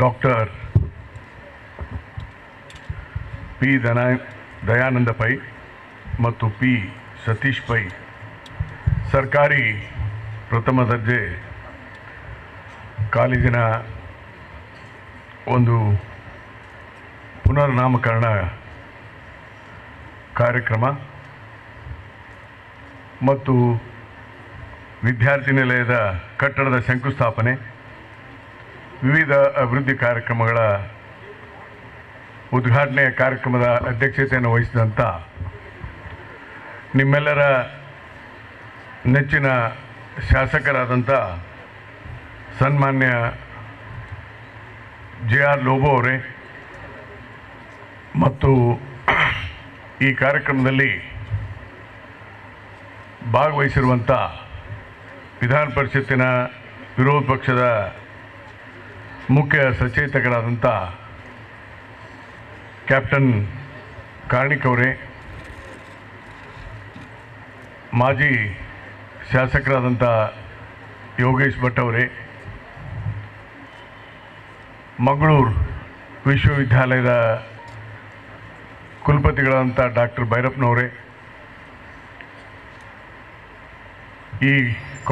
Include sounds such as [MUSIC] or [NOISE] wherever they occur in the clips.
Doctor P ದನ ದಯಾನಂದ ಪೈ ಮತ್ತು P Satish Pai ಸರ್ಕಾರಿ ಪ್ರಥಮ ದರ್ಜೆ ಕಾಲೇಜಿನ ಒಂದು ಪುನರ್ನಾಮಕರಣ ಕಾರ್ಯಕ್ರಮ ಮತ್ತು ವಿದ್ಯಾರ್ಥಿ ನಿಲಯದ ಕಟ್ಟಡದ ಶಂಕುಸ್ಥಾಪನೆ ವಿವಿಧ ಅಭಿವೃದ್ಧಿ ಕಾರ್ಯಕ್ರಮಗಳ ಉದ್ಘಾಟನೆಯ ಕಾರ್ಯಕ್ರಮದ ಅಧ್ಯಕ್ಷತೆಯನ್ನು ವಹಿಸಿದಂಥ ನಿಮ್ಮೆಲ್ಲರ ನೆಚ್ಚಿನ ಶಾಸಕರಾದಂಥ ಸನ್ಮಾನ್ಯ ಜೆ ಆರ್ ಲೋಬೋ ಅವರೇ ಮತ್ತು ಈ ಕಾರ್ಯಕ್ರಮದಲ್ಲಿ ಭಾಗವಹಿಸಿರುವಂಥ ವಿಧಾನ ಪರಿಷತ್ತಿನ ವಿರೋಧ ಪಕ್ಷದ ಮುಖ್ಯ ಸಚೇತಕರಾದಂಥ ಕ್ಯಾಪ್ಟನ್ ಕಾರ್ಣಿಕ್ ಅವರೇ, ಮಾಜಿ ಶಾಸಕರಾದಂಥ ಯೋಗೇಶ್ ಭಟ್ ಅವರೇ, ಮಂಗಳೂರು ವಿಶ್ವವಿದ್ಯಾಲಯದ ಕುಲಪತಿಗಳಾದಂಥ ಡಾಕ್ಟರ್ ಭೈರಪ್ಪನವರೇ, ಈ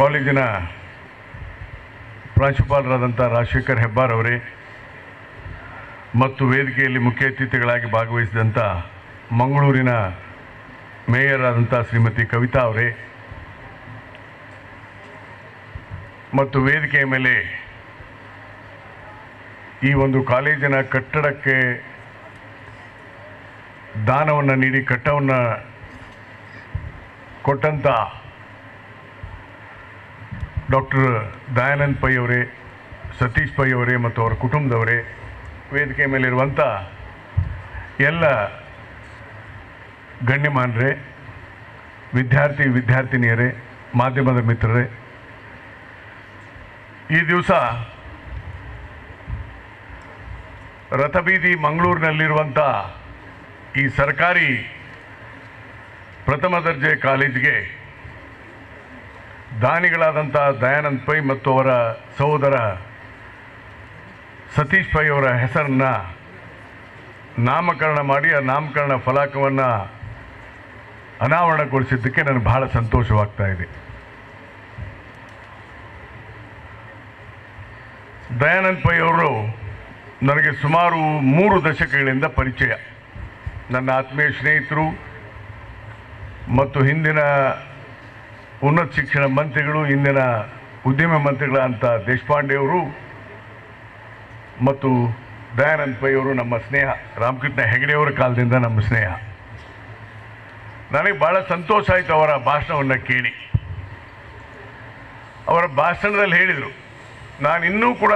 ಕಾಲೇಜಿನ ಪ್ರಾಂಶುಪಾಲರಾದಂಥ ರಾಜಶೇಖರ್ ಹೆಬ್ಬಾರ್ ಅವರೇ ಮತ್ತು ವೇದಿಕೆಯಲ್ಲಿ ಮುಖ್ಯ ಅತಿಥಿಗಳಾಗಿ ಭಾಗವಹಿಸಿದಂಥ ಮಂಗಳೂರಿನ ಮೇಯರ್ ಆದಂಥ ಶ್ರೀಮತಿ ಕವಿತಾ ಅವರೇ ಮತ್ತು ವೇದಿಕೆಯ ಮೇಲೆ ಈ ಒಂದು ಕಾಲೇಜಿನ ಕಟ್ಟಡಕ್ಕೆ ದಾನವನ್ನು ನೀಡಿ ಕಟ್ಟವನ್ನು ಕೊಟ್ಟಂಥ ಡಾಕ್ಟರ್ ದಯಾನಂದ್ ಪೈ ಅವರೇ, ಸತೀಶ್ ಪೈ ಅವರೇ ಮತ್ತು ಅವರ ಕುಟುಂಬದವರೇ, ವೇದಿಕೆ ಮೇಲಿರುವಂಥ ಎಲ್ಲ ಗಣ್ಯಮಾನರೇ, ವಿದ್ಯಾರ್ಥಿ ವಿದ್ಯಾರ್ಥಿನಿಯರೇ, ಮಾಧ್ಯಮದ ಮಿತ್ರರೇ, ಈ ದಿವಸ ರಥಬೀದಿ ಮಂಗಳೂರಿನಲ್ಲಿರುವಂಥ ಈ ಸರ್ಕಾರಿ ಪ್ರಥಮ ದರ್ಜೆ ಕಾಲೇಜಿಗೆ ದಾನಿಗಳಾದಂಥ ದಯಾನಂದ್ ಪೈ ಮತ್ತು ಅವರ ಸಹೋದರ ಸತೀಶ್ ಪೈ ಅವರ ಹೆಸರನ್ನು ನಾಮಕರಣ ಮಾಡಿ ಆ ನಾಮಕರಣ ಫಲಕವನ್ನು ಅನಾವರಣಗೊಳಿಸಿದ್ದಕ್ಕೆ ನನಗೆ ಬಹಳ ಸಂತೋಷವಾಗ್ತಾ ಇದೆ. ದಯಾನಂದ್ ಪೈ ಅವರು ನನಗೆ ಸುಮಾರು ಮೂರು ದಶಕಗಳಿಂದ ಪರಿಚಯ. ನನ್ನ ಆತ್ಮೀಯ ಸ್ನೇಹಿತರು ಮತ್ತು ಹಿಂದಿನ ಉನ್ನತ ಶಿಕ್ಷಣ ಮಂತ್ರಿಗಳು, ಇಂದಿನ ಉದ್ಯಮ ಮಂತ್ರಿಗಳಂತ ದೇಶಪಾಂಡೆ ಅವರು ಮತ್ತು ದಯಾನಂದ ಪೈ ಅವರು ನಮ್ಮ ಸ್ನೇಹ, ರಾಮಕೃಷ್ಣ ಹೆಗಡೆಯವರ ಕಾಲದಿಂದ ನಮ್ಮ ಸ್ನೇಹ. ನನಗೆ ಭಾಳ ಸಂತೋಷ ಆಯಿತು ಅವರ ಭಾಷಣವನ್ನು ಕೇಳಿ. ಅವರ ಭಾಷಣದಲ್ಲಿ ಹೇಳಿದರು, ನಾನು ಇನ್ನೂ ಕೂಡ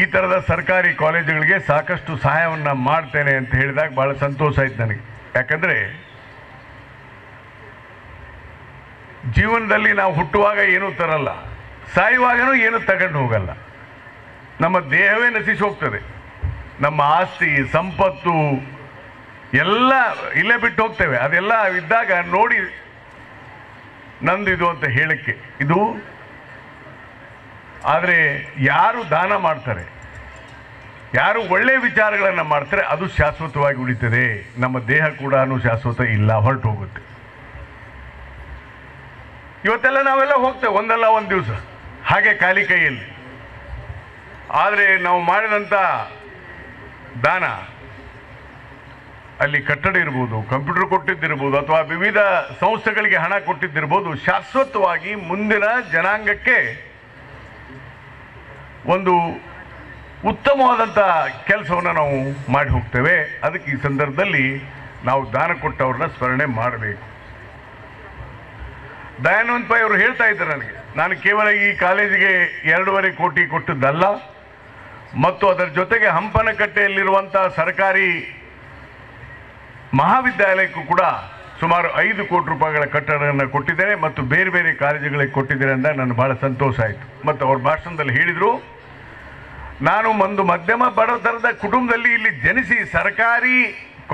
ಈ ಥರದ ಸರ್ಕಾರಿ ಕಾಲೇಜುಗಳಿಗೆ ಸಾಕಷ್ಟು ಸಹಾಯವನ್ನು ಮಾಡ್ತೇನೆ ಅಂತ ಹೇಳಿದಾಗ ಭಾಳ ಸಂತೋಷ ಆಯ್ತು ನನಗೆ. ಯಾಕಂದರೆ ಜೀವನದಲ್ಲಿ ನಾವು ಹುಟ್ಟುವಾಗ ಏನೂ ತರಲ್ಲ, ಸಾಯುವಾಗನೂ ಏನೂ ತಗೊಂಡು ಹೋಗಲ್ಲ. ನಮ್ಮ ದೇಹವೇ ನಶಿಸಿ ಹೋಗ್ತದೆ. ನಮ್ಮ ಆಸ್ತಿ, ಸಂಪತ್ತು ಎಲ್ಲ ಇಲ್ಲೇ ಬಿಟ್ಟು ಹೋಗ್ತೇವೆ. ಅದೆಲ್ಲ ಇದ್ದಾಗ ನೋಡಿ ನಂದಿದು ಅಂತ ಹೇಳಕ್ಕೆ. ಇದು ಆದರೆ ಯಾರು ದಾನ ಮಾಡ್ತಾರೆ, ಯಾರು ಒಳ್ಳೆಯ ವಿಚಾರಗಳನ್ನು ಮಾಡ್ತಾರೆ, ಅದು ಶಾಶ್ವತವಾಗಿ ಉಳಿತದೆ. ನಮ್ಮ ದೇಹ ಕೂಡ ಶಾಶ್ವತ ಇಲ್ಲ ಹೊರಟು ಹೋಗುತ್ತೆ ಇವತ್ತೆಲ್ಲ ನಾವೆಲ್ಲ ಹೋಗ್ತೇವೆ, ಒಂದಲ್ಲ ಒಂದು ದಿವಸ. ಹಾಗೆ ಖಾಲಿ ಕೈಯಲ್ಲಿ. ಆದರೆ ನಾವು ಮಾಡಿದಂಥ ದಾನ, ಅಲ್ಲಿ ಕಟ್ಟಡ ಇರ್ಬೋದು, ಕಂಪ್ಯೂಟರ್ ಕೊಟ್ಟಿದ್ದಿರ್ಬೋದು, ಅಥವಾ ವಿವಿಧ ಸಂಸ್ಥೆಗಳಿಗೆ ಹಣ ಕೊಟ್ಟಿದ್ದಿರ್ಬೋದು, ಶಾಶ್ವತವಾಗಿ ಮುಂದಿನ ಜನಾಂಗಕ್ಕೆ ಒಂದು ಉತ್ತಮವಾದಂಥ ಕೆಲಸವನ್ನು ನಾವು ಮಾಡಿ ಹೋಗ್ತೇವೆ. ಅದಕ್ಕೆ ಈ ಸಂದರ್ಭದಲ್ಲಿ ನಾವು ದಾನ ಕೊಟ್ಟವ್ರನ್ನ ಸ್ಮರಣೆ ಮಾಡಬೇಕು. ದಯಾನಂದ್ ಪೈ ಅವರು ಹೇಳ್ತಾ ಇದ್ದಾರೆ ನನಗೆ. ನಾನು ಕೇವಲ ಈ ಕಾಲೇಜಿಗೆ ಎರಡೂವರೆ ಕೋಟಿ ಕೊಟ್ಟದ್ದಲ್ಲ, ಮತ್ತು ಅದರ ಜೊತೆಗೆ ಹಂಪನಕಟ್ಟೆಯಲ್ಲಿರುವಂಥ ಸರ್ಕಾರಿ ಮಹಾವಿದ್ಯಾಲಯಕ್ಕೂ ಕೂಡ ಸುಮಾರು ಐದು ಕೋಟಿ ರೂಪಾಯಿಗಳ ಕಟ್ಟಡವನ್ನು ಕೊಟ್ಟಿದ್ದೇನೆ ಮತ್ತು ಬೇರೆ ಬೇರೆ ಕಾಲೇಜುಗಳಿಗೆ ಕೊಟ್ಟಿದ್ದೇನೆ ಅಂತ ನನಗೆ ಬಹಳ ಸಂತೋಷ ಆಯಿತು. ಮತ್ತು ಅವ್ರ ಭಾಷಣದಲ್ಲಿ ಹೇಳಿದರು, ನಾನು ಒಂದು ಮಧ್ಯಮ ಬಡತನದ ಕುಟುಂಬದಲ್ಲಿ ಇಲ್ಲಿ ಜನಿಸಿ ಸರ್ಕಾರಿ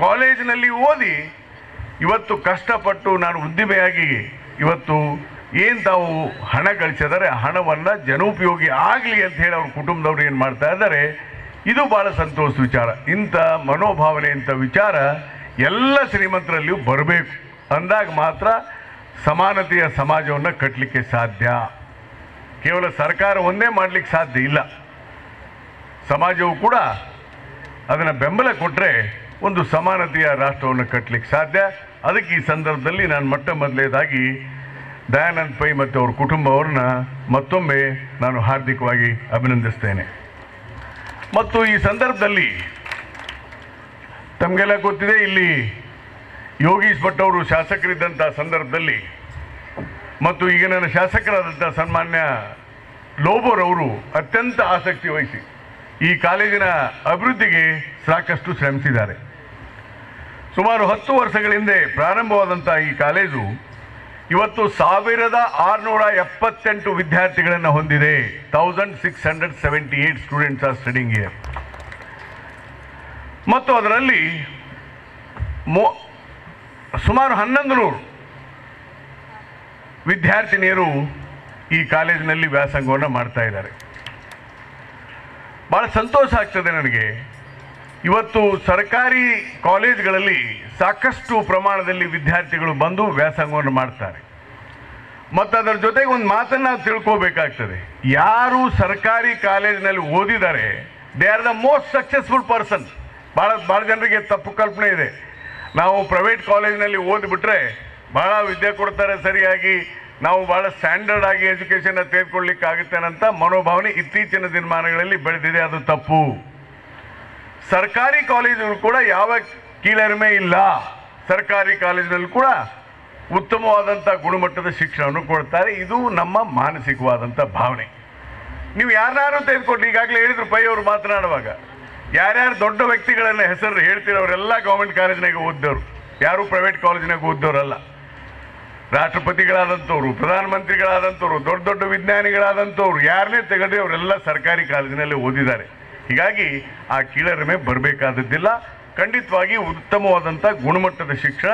ಕಾಲೇಜಿನಲ್ಲಿ ಓದಿ ಇವತ್ತು ಕಷ್ಟಪಟ್ಟು ನಾನು ಉದ್ದಿಮೆಯಾಗಿ ಇವತ್ತು ಏನು ತಾವು ಹಣ ಗಳಿಸಿದರೆ ಹಣವನ್ನು ಜನೋಪಯೋಗಿ ಆಗಲಿ ಅಂತ ಹೇಳಿ ಅವ್ರ ಕುಟುಂಬದವ್ರು ಏನು ಮಾಡ್ತಾ ಇದ್ದಾರೆ, ಇದು ಭಾಳ ಸಂತೋಷ ವಿಚಾರ. ಇಂಥ ಮನೋಭಾವನೆ ಇಂಥ ವಿಚಾರ ಎಲ್ಲ ಶ್ರೀಮಂತರಲ್ಲಿಯೂ ಬರಬೇಕು. ಅಂದಾಗ ಮಾತ್ರ ಸಮಾನತೆಯ ಸಮಾಜವನ್ನು ಕಟ್ಟಲಿಕ್ಕೆ ಸಾಧ್ಯ. ಕೇವಲ ಸರ್ಕಾರ ಒಂದೇ ಮಾಡಲಿಕ್ಕೆ ಸಾಧ್ಯ ಇಲ್ಲ. ಸಮಾಜವು ಕೂಡ ಅದನ್ನು ಬೆಂಬಲ ಕೊಟ್ಟರೆ ಒಂದು ಸಮಾನತೆಯ ರಾಷ್ಟ್ರವನ್ನು ಕಟ್ಟಲಿಕ್ಕೆ ಸಾಧ್ಯ. ಅದಕ್ಕೆ ಈ ಸಂದರ್ಭದಲ್ಲಿ ನಾನು ಮೊಟ್ಟ ಮೊದಲೇದಾಗಿ ದಯಾನಂದ್ ಪೈ ಮತ್ತು ಅವ್ರ ಕುಟುಂಬವ್ರನ್ನ ಮತ್ತೊಮ್ಮೆ ನಾನು ಹಾರ್ದಿಕವಾಗಿ ಅಭಿನಂದಿಸ್ತೇನೆ. ಮತ್ತು ಈ ಸಂದರ್ಭದಲ್ಲಿ ತಮಗೆಲ್ಲ ಗೊತ್ತಿದೆ, ಇಲ್ಲಿ ಯೋಗೀಶ್ ಭಟ್ ಅವರು ಶಾಸಕರಿದ್ದಂಥ ಸಂದರ್ಭದಲ್ಲಿ ಮತ್ತು ಈಗ ನನ್ನ ಶಾಸಕರಾದಂಥ ಸನ್ಮಾನ್ಯ ಲೋಬೋರ್ ಅವರು ಅತ್ಯಂತ ಆಸಕ್ತಿ ವಹಿಸಿ ಈ ಕಾಲೇಜಿನ ಅಭಿವೃದ್ಧಿಗೆ ಸಾಕಷ್ಟು ಶ್ರಮಿಸಿದ್ದಾರೆ. ಸುಮಾರು ಹತ್ತು ವರ್ಷಗಳ ಹಿಂದೆ ಪ್ರಾರಂಭವಾದಂಥ ಈ ಕಾಲೇಜು ಇವತ್ತು ಸಾವಿರದ ಆರುನೂರ ಎಪ್ಪತ್ತೆಂಟು ವಿದ್ಯಾರ್ಥಿಗಳನ್ನು ಹೊಂದಿದೆ. Thousand six hundred seventy eight students are studying year ಮತ್ತು ಅದರಲ್ಲಿ ಮೋ ಸುಮಾರು ಹನ್ನೊಂದು ನೂರು ವಿದ್ಯಾರ್ಥಿನಿಯರು ಈ ಕಾಲೇಜಿನಲ್ಲಿ ವ್ಯಾಸಂಗವನ್ನು ಮಾಡ್ತಾ ಇದ್ದಾರೆ. ಭಾಳ ಸಂತೋಷ ಆಗ್ತದೆ ನನಗೆ. ಇವತ್ತು ಸರ್ಕಾರಿ ಕಾಲೇಜ್ಗಳಲ್ಲಿ ಸಾಕಷ್ಟು ಪ್ರಮಾಣದಲ್ಲಿ ವಿದ್ಯಾರ್ಥಿಗಳು ಬಂದು ವ್ಯಾಸಂಗವನ್ನು ಮಾಡ್ತಾರೆ. ಮತ್ತು ಅದರ ಜೊತೆಗೆ ಒಂದು ಮಾತನ್ನು ತಿಳ್ಕೋಬೇಕಾಗ್ತದೆ. ಯಾರು ಸರ್ಕಾರಿ ಕಾಲೇಜಿನಲ್ಲಿ ಓದಿದ್ದಾರೆ they are the most successful person ಭಾಳ ಭಾಳ ಜನರಿಗೆ ತಪ್ಪು ಕಲ್ಪನೆ ಇದೆ. ನಾವು ಪ್ರೈವೇಟ್ ಕಾಲೇಜಿನಲ್ಲಿ ಓದಿಬಿಟ್ರೆ ಭಾಳ ವಿದ್ಯೆ ಕೊಡ್ತಾರೆ ಸರಿಯಾಗಿ, ನಾವು ಭಾಳ ಸ್ಟ್ಯಾಂಡರ್ಡ್ ಆಗಿ ಎಜುಕೇಷನ್ನ ತೆಗೆದುಕೊಳ್ಳಿಕ್ಕಾಗುತ್ತೆ ಅಂತ ಮನೋಭಾವನೆ ಇತ್ತೀಚಿನ ದಿನಮಾನಗಳಲ್ಲಿ ಬೆಳೆದಿದೆ, ಅದು ತಪ್ಪು. ಸರ್ಕಾರಿ ಕಾಲೇಜುಗಳು ಕೂಡ ಯಾವ ಕೀಳರಿಮೆ ಇಲ್ಲ. ಸರ್ಕಾರಿ ಕಾಲೇಜಿನಲ್ಲಿ ಕೂಡ ಉತ್ತಮವಾದಂಥ ಗುಣಮಟ್ಟದ ಶಿಕ್ಷಣವನ್ನು ಕೊಡ್ತಾರೆ. ಇದು ನಮ್ಮ ಮಾನಸಿಕವಾದಂಥ ಭಾವನೆ. ನೀವು ಯಾರನ್ನಾರು ತೆಗೆದುಕೊಂಡು ಈಗಾಗಲೇ ಹೇಳಿದ್ರು ಪೈ ಅವರು ಮಾತನಾಡುವಾಗ, ಯಾರ್ಯಾರು ದೊಡ್ಡ ವ್ಯಕ್ತಿಗಳನ್ನ ಹೆಸರು ಹೇಳ್ತಿರೋರೆಲ್ಲ ಗೌರ್ಮೆಂಟ್ ಕಾಲೇಜಿನಾಗ ಓದಿದವರು. ಯಾರು ಪ್ರೈವೇಟ್ ಕಾಲೇಜಿನಾಗ ಓದಿದವರಲ್ಲ. ರಾಷ್ಟ್ರಪತಿಗಳಾದಂಥವ್ರು ಪ್ರಧಾನಮಂತ್ರಿಗಳಾದಂಥವ್ರು ದೊಡ್ಡ ದೊಡ್ಡ ವಿಜ್ಞಾನಿಗಳಾದಂಥವ್ರು ಯಾರನ್ನೇ ತೆಗೆದ್ರೆ ಅವರೆಲ್ಲ ಸರ್ಕಾರಿ ಕಾಲೇಜಿನಲ್ಲಿ ಓದಿದ್ದಾರೆ. ಹೀಗಾಗಿ ಆ ಕೀಳರಿಮೆ ಬರಬೇಕಾದದ್ದಿಲ್ಲ. ಖಂಡಿತವಾಗಿ ಉತ್ತಮವಾದಂಥ ಗುಣಮಟ್ಟದ ಶಿಕ್ಷಣ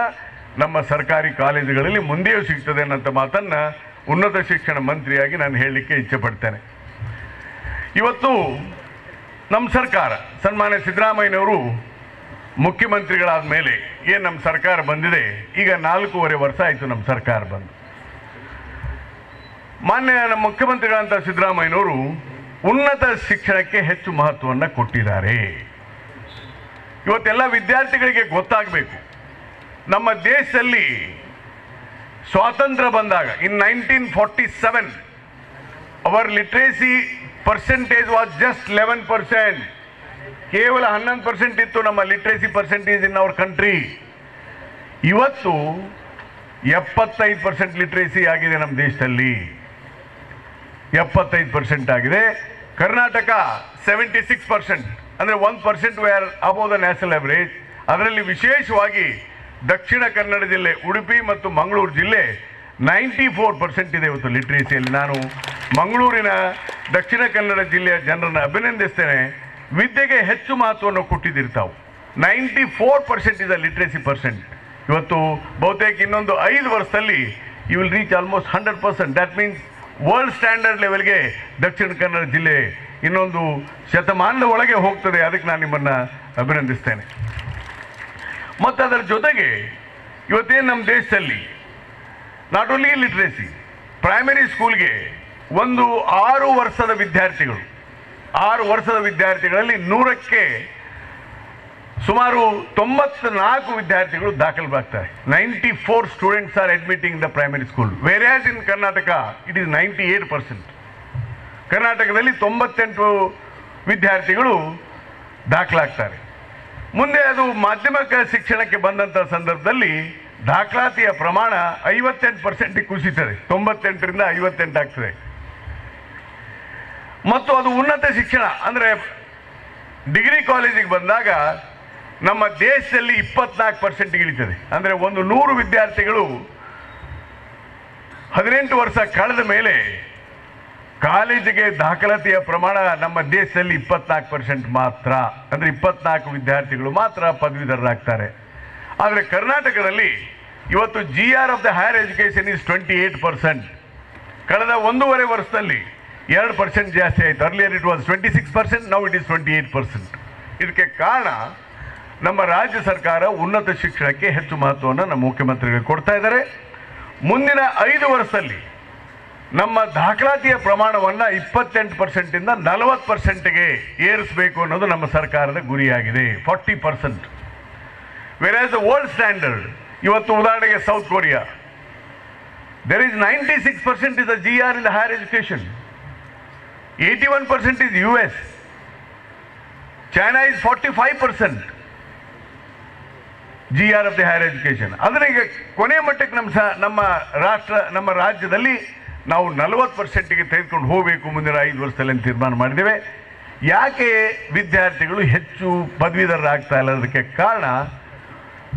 ನಮ್ಮ ಸರ್ಕಾರಿ ಕಾಲೇಜುಗಳಲ್ಲಿ ಮುಂದೆಯೂ ಸಿಗ್ತದೆ ಅನ್ನೋಂಥ ಮಾತನ್ನು ಉನ್ನತ ಶಿಕ್ಷಣ ಮಂತ್ರಿಯಾಗಿ ನಾನು ಹೇಳಲಿಕ್ಕೆ ಇಚ್ಛೆಪಡ್ತೇನೆ ಇವತ್ತು ನಮ್ಮ ಸರ್ಕಾರ, ಸನ್ಮಾನ್ಯ ಸಿದ್ದರಾಮಯ್ಯನವರು ಮುಖ್ಯಮಂತ್ರಿಗಳಾದ ಮೇಲೆ ಏನು ನಮ್ಮ ಸರ್ಕಾರ ಬಂದಿದೆ, ಈಗ ನಾಲ್ಕೂವರೆ ವರ್ಷ ಆಯಿತು ನಮ್ಮ ಸರ್ಕಾರ ಬಂದು. ಮಾನ್ಯ ನಮ್ಮ ಮುಖ್ಯಮಂತ್ರಿಗಳಂತ ಸಿದ್ದರಾಮಯ್ಯನವರು ಉನ್ನತ ಶಿಕ್ಷಣಕ್ಕೆ ಹೆಚ್ಚು ಮಹತ್ವವನ್ನು ಕೊಟ್ಟಿದ್ದಾರೆ. ಇವತ್ತೆಲ್ಲ ವಿದ್ಯಾರ್ಥಿಗಳಿಗೆ ಗೊತ್ತಾಗಬೇಕು. ನಮ್ಮ ದೇಶದಲ್ಲಿ ಸ್ವಾತಂತ್ರ್ಯ ಬಂದಾಗ in nineteen forty seven our literacy percentage was just eleven percent ಕೇವಲ ಹನ್ನೊಂದು ಪರ್ಸೆಂಟ್ ಇತ್ತು ನಮ್ಮ literacy percentage in our country ಇವತ್ತು ಎಪ್ಪತ್ತೈದು ಪರ್ಸೆಂಟ್ ಲಿಟ್ರೇಸಿ ಆಗಿದೆ ನಮ್ಮ ದೇಶದಲ್ಲಿ. ಎಪ್ಪತ್ತೈದು ಪರ್ಸೆಂಟ್ ಆಗಿದೆ. ಕರ್ನಾಟಕ ಸೆವೆಂಟಿ ಸಿಕ್ಸ್ ಪರ್ಸೆಂಟ್ ಅಂದರೆ one percent were above the national average ಅದರಲ್ಲಿ ವಿಶೇಷವಾಗಿ ದಕ್ಷಿಣ ಕನ್ನಡ ಜಿಲ್ಲೆ, ಉಡುಪಿ ಮತ್ತು ಮಂಗಳೂರು ಜಿಲ್ಲೆ ನೈಂಟಿ ಫೋರ್ ಪರ್ಸೆಂಟ್ ಇದೆ ಇವತ್ತು ಲಿಟ್ರೇಸಿಯಲ್ಲಿ ನಾನು ಮಂಗಳೂರಿನ ದಕ್ಷಿಣ ಕನ್ನಡ ಜಿಲ್ಲೆಯ ಜನರನ್ನು ಅಭಿನಂದಿಸ್ತೇನೆ. ವಿದ್ಯೆಗೆ ಹೆಚ್ಚು ಮಹತ್ವವನ್ನು ಕೊಟ್ಟಿದ್ದೀರಿ ತಾವು. ನೈಂಟಿ ಫೋರ್ ಪರ್ಸೆಂಟ್ ಇದೆ ಲಿಟ್ರೇಸಿ ಪರ್ಸೆಂಟ್ ಇವತ್ತು ಬಹುತೇಕ ಇನ್ನೊಂದು ಐದು ವರ್ಷದಲ್ಲಿ you will reach almost hundred percent that means world standard ಲೆವೆಲ್ಗೆ ದಕ್ಷಿಣ ಕನ್ನಡ ಜಿಲ್ಲೆ ಇನ್ನೊಂದು ಶತಮಾನದ ಒಳಗೆ ಹೋಗ್ತದೆ. ಅದಕ್ಕೆ ನಾನು ನಿಮ್ಮನ್ನು ಅಭಿನಂದಿಸ್ತೇನೆ. ಮತ್ತು ಅದರ ಜೊತೆಗೆ ಇವತ್ತೇನು ನಮ್ಮ ದೇಶದಲ್ಲಿ ನಾಟ್ ಓನ್ಲಿ ಲಿಟ್ರೇಸಿ ಪ್ರೈಮರಿ ಸ್ಕೂಲ್ಗೆ ಒಂದು ಆರು ವರ್ಷದ ವಿದ್ಯಾರ್ಥಿಗಳು, ಆರು ವರ್ಷದ ವಿದ್ಯಾರ್ಥಿಗಳಲ್ಲಿ ನೂರಕ್ಕೆ ಸುಮಾರು ತೊಂಬತ್ನಾಲ್ಕು ವಿದ್ಯಾರ್ಥಿಗಳು ದಾಖಲಾಗ್ತಾರೆ ninety four students are admitting the primary school whereas in Karnataka it is ninety eight percent ಕರ್ನಾಟಕದಲ್ಲಿ ತೊಂಬತ್ತೆಂಟು ವಿದ್ಯಾರ್ಥಿಗಳು ದಾಖಲಾಗ್ತಾರೆ. ಮುಂದೆ ಅದು ಮಾಧ್ಯಮಿಕ ಶಿಕ್ಷಣಕ್ಕೆ ಬಂದಂಥ ಸಂದರ್ಭದಲ್ಲಿ ದಾಖಲಾತಿಯ ಪ್ರಮಾಣ ಐವತ್ತೆಂಟು ಪರ್ಸೆಂಟಿಗೆ ಕುಸಿತದೆ. ತೊಂಬತ್ತೆಂಟರಿಂದ ಐವತ್ತೆಂಟು ಆಗ್ತದೆ. ಮತ್ತು ಅದು ಉನ್ನತ ಶಿಕ್ಷಣ, ಅಂದರೆ ಡಿಗ್ರಿ ಕಾಲೇಜಿಗೆ ಬಂದಾಗ ನಮ್ಮ ದೇಶದಲ್ಲಿ ಇಪ್ಪತ್ನಾಲ್ಕು ಪರ್ಸೆಂಟ್ ಇಳಿತದೆ. ಅಂದರೆ ಒಂದು ನೂರು ವಿದ್ಯಾರ್ಥಿಗಳು ಹದಿನೆಂಟು ವರ್ಷ ಕಳೆದ ಮೇಲೆ ಕಾಲೇಜಿಗೆ ದಾಖಲಾತಿಯ ಪ್ರಮಾಣ ನಮ್ಮ ದೇಶದಲ್ಲಿ ಇಪ್ಪತ್ನಾಲ್ಕು ಪರ್ಸೆಂಟ್ ಮಾತ್ರ. ಅಂದರೆ ಇಪ್ಪತ್ನಾಲ್ಕು ವಿದ್ಯಾರ್ಥಿಗಳು ಮಾತ್ರ ಪದವೀಧರರಾಗ್ತಾರೆ. ಆದರೆ ಕರ್ನಾಟಕದಲ್ಲಿ ಇವತ್ತು G R of the higher education is twenty eight percent ಕಳೆದ ಒಂದೂವರೆ ವರ್ಷದಲ್ಲಿ ಎರಡು ಪರ್ಸೆಂಟ್ ಜಾಸ್ತಿ ಆಯಿತು. Earlier it was twenty six percent ನಾವು it is twenty eight percent ಇದಕ್ಕೆ ಕಾರಣ ನಮ್ಮ ರಾಜ್ಯ ಸರ್ಕಾರ ಉನ್ನತ ಶಿಕ್ಷಣಕ್ಕೆ ಹೆಚ್ಚು ಮಹತ್ವವನ್ನು ನಮ್ಮ ಮುಖ್ಯಮಂತ್ರಿಗಳು ಕೊಡ್ತಾ ಇದ್ದಾರೆ. ಮುಂದಿನ ಐದು ವರ್ಷದಲ್ಲಿ ನಮ್ಮ ದಾಖಲಾತಿಯ ಪ್ರಮಾಣವನ್ನು ಇಪ್ಪತ್ತೆಂಟು ಪರ್ಸೆಂಟಿಂದ ನಲವತ್ತು ಪರ್ಸೆಂಟ್ಗೆ ಏರಿಸಬೇಕು ಅನ್ನೋದು ನಮ್ಮ ಸರ್ಕಾರದ ಗುರಿಯಾಗಿದೆ. Forty percent. Where the old standard ಇವತ್ತು ಉದಾಹರಣೆಗೆ South Korea there is ninety six percent is the G R in the higher education eighty one percent is U S China is forty five percent G R of the higher education. ಅದನ್ನ ಈಗ ಕೊನೆ ಮಟ್ಟಕ್ಕೆ ನಮ್ಮ ಸ, ನಮ್ಮ ರಾಷ್ಟ್ರ, ನಮ್ಮ ರಾಜ್ಯದಲ್ಲಿ ನಾವು ನಲವತ್ತು ಪರ್ಸೆಂಟಿಗೆ ತೆಗೆದುಕೊಂಡು ಹೋಗಬೇಕು ಮುಂದಿನ ಐದು ವರ್ಷದಲ್ಲಿ ಅಂತ ತೀರ್ಮಾನ ಮಾಡಿದ್ದೇವೆ. ಯಾಕೆ ವಿದ್ಯಾರ್ಥಿಗಳು ಹೆಚ್ಚು ಪದವೀಧರರಾಗ್ತಾ ಇಲ್ಲ ಅದಕ್ಕೆ ಕಾರಣ,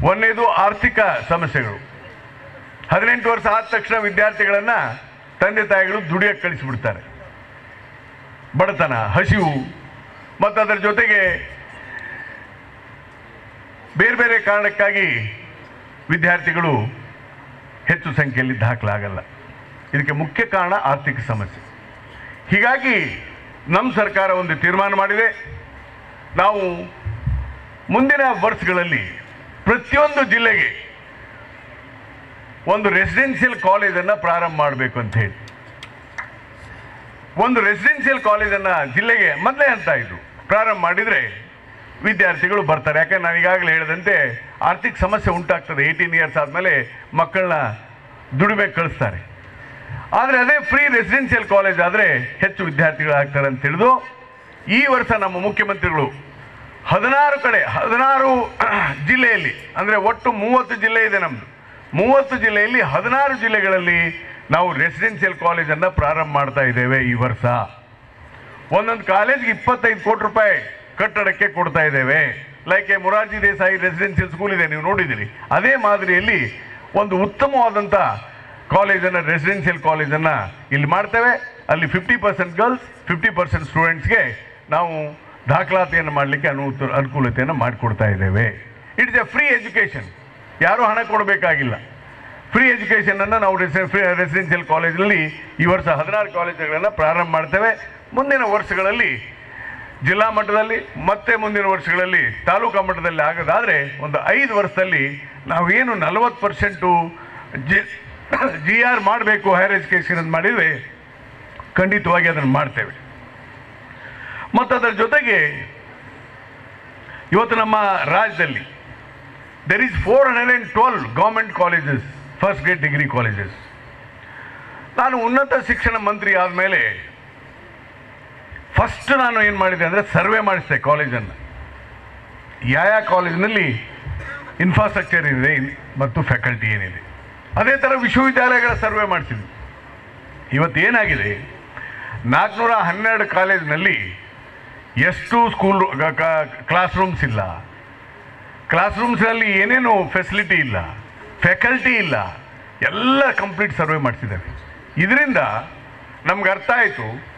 ಒಂದನೇದು ಆರ್ಥಿಕ ಸಮಸ್ಯೆಗಳು. ಹದಿನೆಂಟು ವರ್ಷ ಆದ ತಕ್ಷಣ ವಿದ್ಯಾರ್ಥಿಗಳನ್ನು ತಂದೆ ತಾಯಿಗಳು ದುಡಿಯಕ್ಕೆ ಕಳಿಸಿಬಿಡ್ತಾರೆ. ಬಡತನ, ಹಸಿವು ಮತ್ತು ಅದರ ಜೊತೆಗೆ ಬೇರೆ ಬೇರೆ ಕಾರಣಕ್ಕಾಗಿ ವಿದ್ಯಾರ್ಥಿಗಳು ಹೆಚ್ಚು ಸಂಖ್ಯೆಯಲ್ಲಿ ದಾಖಲಾಗಲ್ಲ. ಇದಕ್ಕೆ ಮುಖ್ಯ ಕಾರಣ ಆರ್ಥಿಕ ಸಮಸ್ಯೆ. ಹೀಗಾಗಿ ನಮ್ಮ ಸರ್ಕಾರ ಒಂದು ತೀರ್ಮಾನ ಮಾಡಿದೆ. ನಾವು ಮುಂದಿನ ವರ್ಷಗಳಲ್ಲಿ ಪ್ರತಿಯೊಂದು ಜಿಲ್ಲೆಗೆ ಒಂದು ರೆಸಿಡೆನ್ಷಿಯಲ್ ಕಾಲೇಜನ್ನು ಪ್ರಾರಂಭ ಮಾಡಬೇಕು ಅಂತ ಹೇಳಿ. ಒಂದು ರೆಸಿಡೆನ್ಷಿಯಲ್ ಕಾಲೇಜನ್ನು ಜಿಲ್ಲೆಗೆ ಮೊದಲೇ ಅಂತ ಇದ್ರು ಪ್ರಾರಂಭ ಮಾಡಿದರೆ ವಿದ್ಯಾರ್ಥಿಗಳು ಬರ್ತಾರೆ. ಯಾಕಂದ್ರೆ ನಾನು ಈಗಾಗಲೇ ಹೇಳಿದಂತೆ ಆರ್ಥಿಕ ಸಮಸ್ಯೆ ಉಂಟಾಗ್ತದೆ. ಏಯ್ಟೀನ್ ಇಯರ್ಸ್ ಆದಮೇಲೆ ಮಕ್ಕಳನ್ನ ದುಡಿಮೆ ಕಳಿಸ್ತಾರೆ. ಆದರೆ ಅದೇ ಫ್ರೀ ರೆಸಿಡೆನ್ಷಿಯಲ್ ಕಾಲೇಜ್ ಆದರೆ ಹೆಚ್ಚು ವಿದ್ಯಾರ್ಥಿಗಳು ಆಗ್ತಾರೆ ಅಂತ ತಿಳಿದು, ಈ ವರ್ಷ ನಮ್ಮ ಮುಖ್ಯಮಂತ್ರಿಗಳು ಹದಿನಾರು ಕಡೆ, ಹದಿನಾರು [CLEARS THROAT] ಜಿಲ್ಲೆಯಲ್ಲಿ, ಅಂದರೆ ಒಟ್ಟು ಮೂವತ್ತು ಜಿಲ್ಲೆ ಇದೆ ನಮ್ಮದು ಮೂವತ್ತು ಜಿಲ್ಲೆಯಲ್ಲಿ ಹದಿನಾರು ಜಿಲ್ಲೆಗಳಲ್ಲಿ ನಾವು ರೆಸಿಡೆನ್ಷಿಯಲ್ ಕಾಲೇಜನ್ನು ಪ್ರಾರಂಭ ಮಾಡ್ತಾ ಇದ್ದೇವೆ ಈ ವರ್ಷ. ಒಂದೊಂದು ಕಾಲೇಜ್ಗೆ ಇಪ್ಪತ್ತೈದು ಕೋಟಿ ರೂಪಾಯಿ ಕಟ್ಟಡಕ್ಕೆ ಕೊಡ್ತಾ ಇದ್ದೇವೆ. Like a Morarji Desai residential school ಇದೆ, ನೀವು ನೋಡಿದ್ದೀರಿ. ಅದೇ ಮಾದರಿಯಲ್ಲಿ ಒಂದು ಉತ್ತಮವಾದಂಥ ಕಾಲೇಜನ್ನು ರೆಸಿಡೆನ್ಷಿಯಲ್ ಕಾಲೇಜನ್ನು ಇಲ್ಲಿ ಮಾಡ್ತೇವೆ. ಅಲ್ಲಿ fifty percent girls fifty percent ಸ್ಟೂಡೆಂಟ್ಸ್ಗೆ ನಾವು ದಾಖಲಾತಿಯನ್ನು ಮಾಡಲಿಕ್ಕೆ ಅನು ಅನುಕೂಲತೆಯನ್ನು ಮಾಡಿಕೊಡ್ತಾ ಇದ್ದೇವೆ. ಇಟ್ಸ್ ಎ ಫ್ರೀ ಎಜುಕೇಷನ್ ಯಾರೂ ಹಣ ಕೊಡಬೇಕಾಗಿಲ್ಲ. ಫ್ರೀ ಎಜುಕೇಷನನ್ನು ನಾವು ರೆಸಿ ರೆಸಿಡೆನ್ಷಿಯಲ್ ಕಾಲೇಜಿನಲ್ಲಿ ಈ ವರ್ಷ ಹದಿನಾರು ಕಾಲೇಜುಗಳನ್ನು ಪ್ರಾರಂಭ ಮಾಡ್ತೇವೆ. ಮುಂದಿನ ವರ್ಷಗಳಲ್ಲಿ ಜಿಲ್ಲಾ ಮಟ್ಟದಲ್ಲಿ ಮತ್ತೆ ಮುಂದಿನ ವರ್ಷಗಳಲ್ಲಿ ತಾಲೂಕಾ ಮಟ್ಟದಲ್ಲಿ ಆಗೋದಾದರೆ ಒಂದು ಐದು ವರ್ಷದಲ್ಲಿ ನಾವೇನು ನಲವತ್ತು ಪರ್ಸೆಂಟು ಜಿ ಜಿ ಆರ್ ಮಾಡಬೇಕು ಹೈಯರ್ ಎಜುಕೇಷನ್ ಅಂತ ಮಾಡಿದರೆ ಖಂಡಿತವಾಗಿ ಅದನ್ನು ಮಾಡ್ತೇವೆ. ಮತ್ತು ಅದರ ಜೊತೆಗೆ ಇವತ್ತು ನಮ್ಮ ರಾಜ್ಯದಲ್ಲಿ there is four hundred and twelve government colleges first grade degree colleges ನಾನು ಉನ್ನತ ಶಿಕ್ಷಣ ಮಂತ್ರಿ ಆದಮೇಲೆ ಫಸ್ಟ್ ನಾನು ಏನು ಮಾಡಿದೆ ಅಂದರೆ ಸರ್ವೆ ಮಾಡಿಸಿದೆ ಕಾಲೇಜನ್ನು ಯಾವ ಕಾಲೇಜಿನಲ್ಲಿ ಇನ್ಫ್ರಾಸ್ಟ್ರಕ್ಚರ್ ಏನಿದೆ ಮತ್ತು ಫ್ಯಾಕಲ್ಟಿ ಏನಿದೆ. ಅದೇ ಥರ ವಿಶ್ವವಿದ್ಯಾಲಯಗಳ ಸರ್ವೆ ಮಾಡಿಸಿದ್ವಿ. ಇವತ್ತು ಏನಾಗಿದೆ? ನಾಲ್ಕುನೂರ ಹನ್ನೆರಡು ಕಾಲೇಜಿನಲ್ಲಿ ಎಷ್ಟು ಸ್ಕೂಲ್ ಕ್ಲಾಸ್ ರೂಮ್ಸ್ ಇಲ್ಲ. ಕ್ಲಾಸ್ ರೂಮ್ಸ್ನಲ್ಲಿ ಏನೇನು ಫೆಸಿಲಿಟಿ ಇಲ್ಲ. ಫ್ಯಾಕಲ್ಟಿ ಇಲ್ಲ. ಎಲ್ಲ ಕಂಪ್ಲೀಟ್ ಸರ್ವೆ ಮಾಡಿಸಿದ್ದಾರೆ. ಇದರಿಂದ ನಮ್ಗೆ ಅರ್ಥ ಆಯಿತು.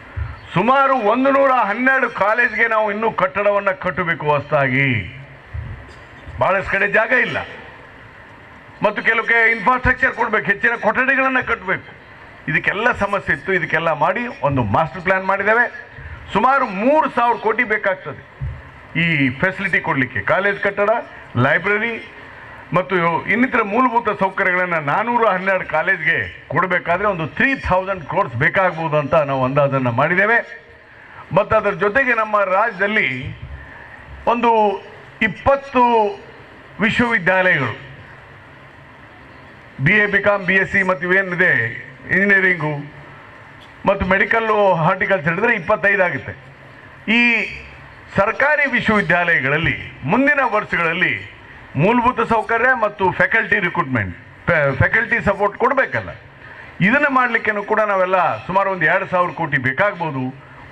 ಸುಮಾರು ಒಂದು ನೂರ ಹನ್ನೆರಡು ಕಾಲೇಜ್ಗೆ ನಾವು ಇನ್ನೂ ಕಟ್ಟಡವನ್ನು ಕಟ್ಟಬೇಕು ಹೊಸದಾಗಿ ಭಾಳಷ್ಟು ಕಡೆ ಜಾಗ ಇಲ್ಲ. ಮತ್ತು ಕೆಲವಕ್ಕೆ ಇನ್ಫ್ರಾಸ್ಟ್ರಕ್ಚರ್ ಕೊಡಬೇಕು, ಹೆಚ್ಚಿನ ಕೊಠಡಿಗಳನ್ನು ಕಟ್ಟಬೇಕು ಇದಕ್ಕೆಲ್ಲ ಸಮಸ್ಯೆ ಇತ್ತು, ಇದಕ್ಕೆಲ್ಲ ಮಾಡಿ ಒಂದು ಮಾಸ್ಟರ್ ಪ್ಲ್ಯಾನ್ ಮಾಡಿದ್ದೇವೆ. ಸುಮಾರು ಮೂರು ಸಾವಿರ ಕೋಟಿ ಬೇಕಾಗ್ತದೆ. ಈ ಫೆಸಿಲಿಟಿ ಕೊಡಲಿಕ್ಕೆ. ಕಾಲೇಜ್ ಕಟ್ಟಡ ಲೈಬ್ರರಿ ಮತ್ತು ಇನ್ನಿತರ ಮೂಲಭೂತ ಸೌಕರ್ಯಗಳನ್ನು ನಾನ್ನೂರ ಹನ್ನೆರಡು ಕಾಲೇಜ್ಗೆ ಕೊಡಬೇಕಾದ್ರೆ ಒಂದು ತ್ರೀ ಥೌಸಂಡ್ ಕೋರ್ಸ್ ಬೇಕಾಗ್ಬೋದು ಅಂತ ನಾವು ಅಂದಾಜನ್ನು ಮಾಡಿದ್ದೇವೆ. ಮತ್ತು ಅದರ ಜೊತೆಗೆ ನಮ್ಮ ರಾಜ್ಯದಲ್ಲಿ ಒಂದು ಇಪ್ಪತ್ತು ವಿಶ್ವವಿದ್ಯಾಲಯಗಳು. B A B Com B S C ಮತ್ತು ಇವೇನಿದೆ? ಇಂಜಿನಿಯರಿಂಗು ಮತ್ತು ಮೆಡಿಕಲ್ಲು ಹಾರ್ಟಿಕಲ್ಚರ್ ಹಿಡಿದ್ರೆ ಇಪ್ಪತ್ತೈದು ಆಗುತ್ತೆ. ಈ ಸರ್ಕಾರಿ ವಿಶ್ವವಿದ್ಯಾಲಯಗಳಲ್ಲಿ ಮುಂದಿನ ವರ್ಷಗಳಲ್ಲಿ ಮೂಲಭೂತ ಸೌಕರ್ಯ ಮತ್ತು ಫ್ಯಾಕಲ್ಟಿ ರಿಕ್ರೂಟ್ಮೆಂಟ್ ಫ್ಯಾಕಲ್ಟಿ ಸಪೋರ್ಟ್ ಕೊಡಬೇಕಲ್ಲ. ಇದನ್ನು ಮಾಡಲಿಕ್ಕೇನು ಕೂಡ ನಾವೆಲ್ಲ ಸುಮಾರು ಒಂದು ಎರಡು ಸಾವಿರ ಕೋಟಿ ಬೇಕಾಗ್ಬೋದು.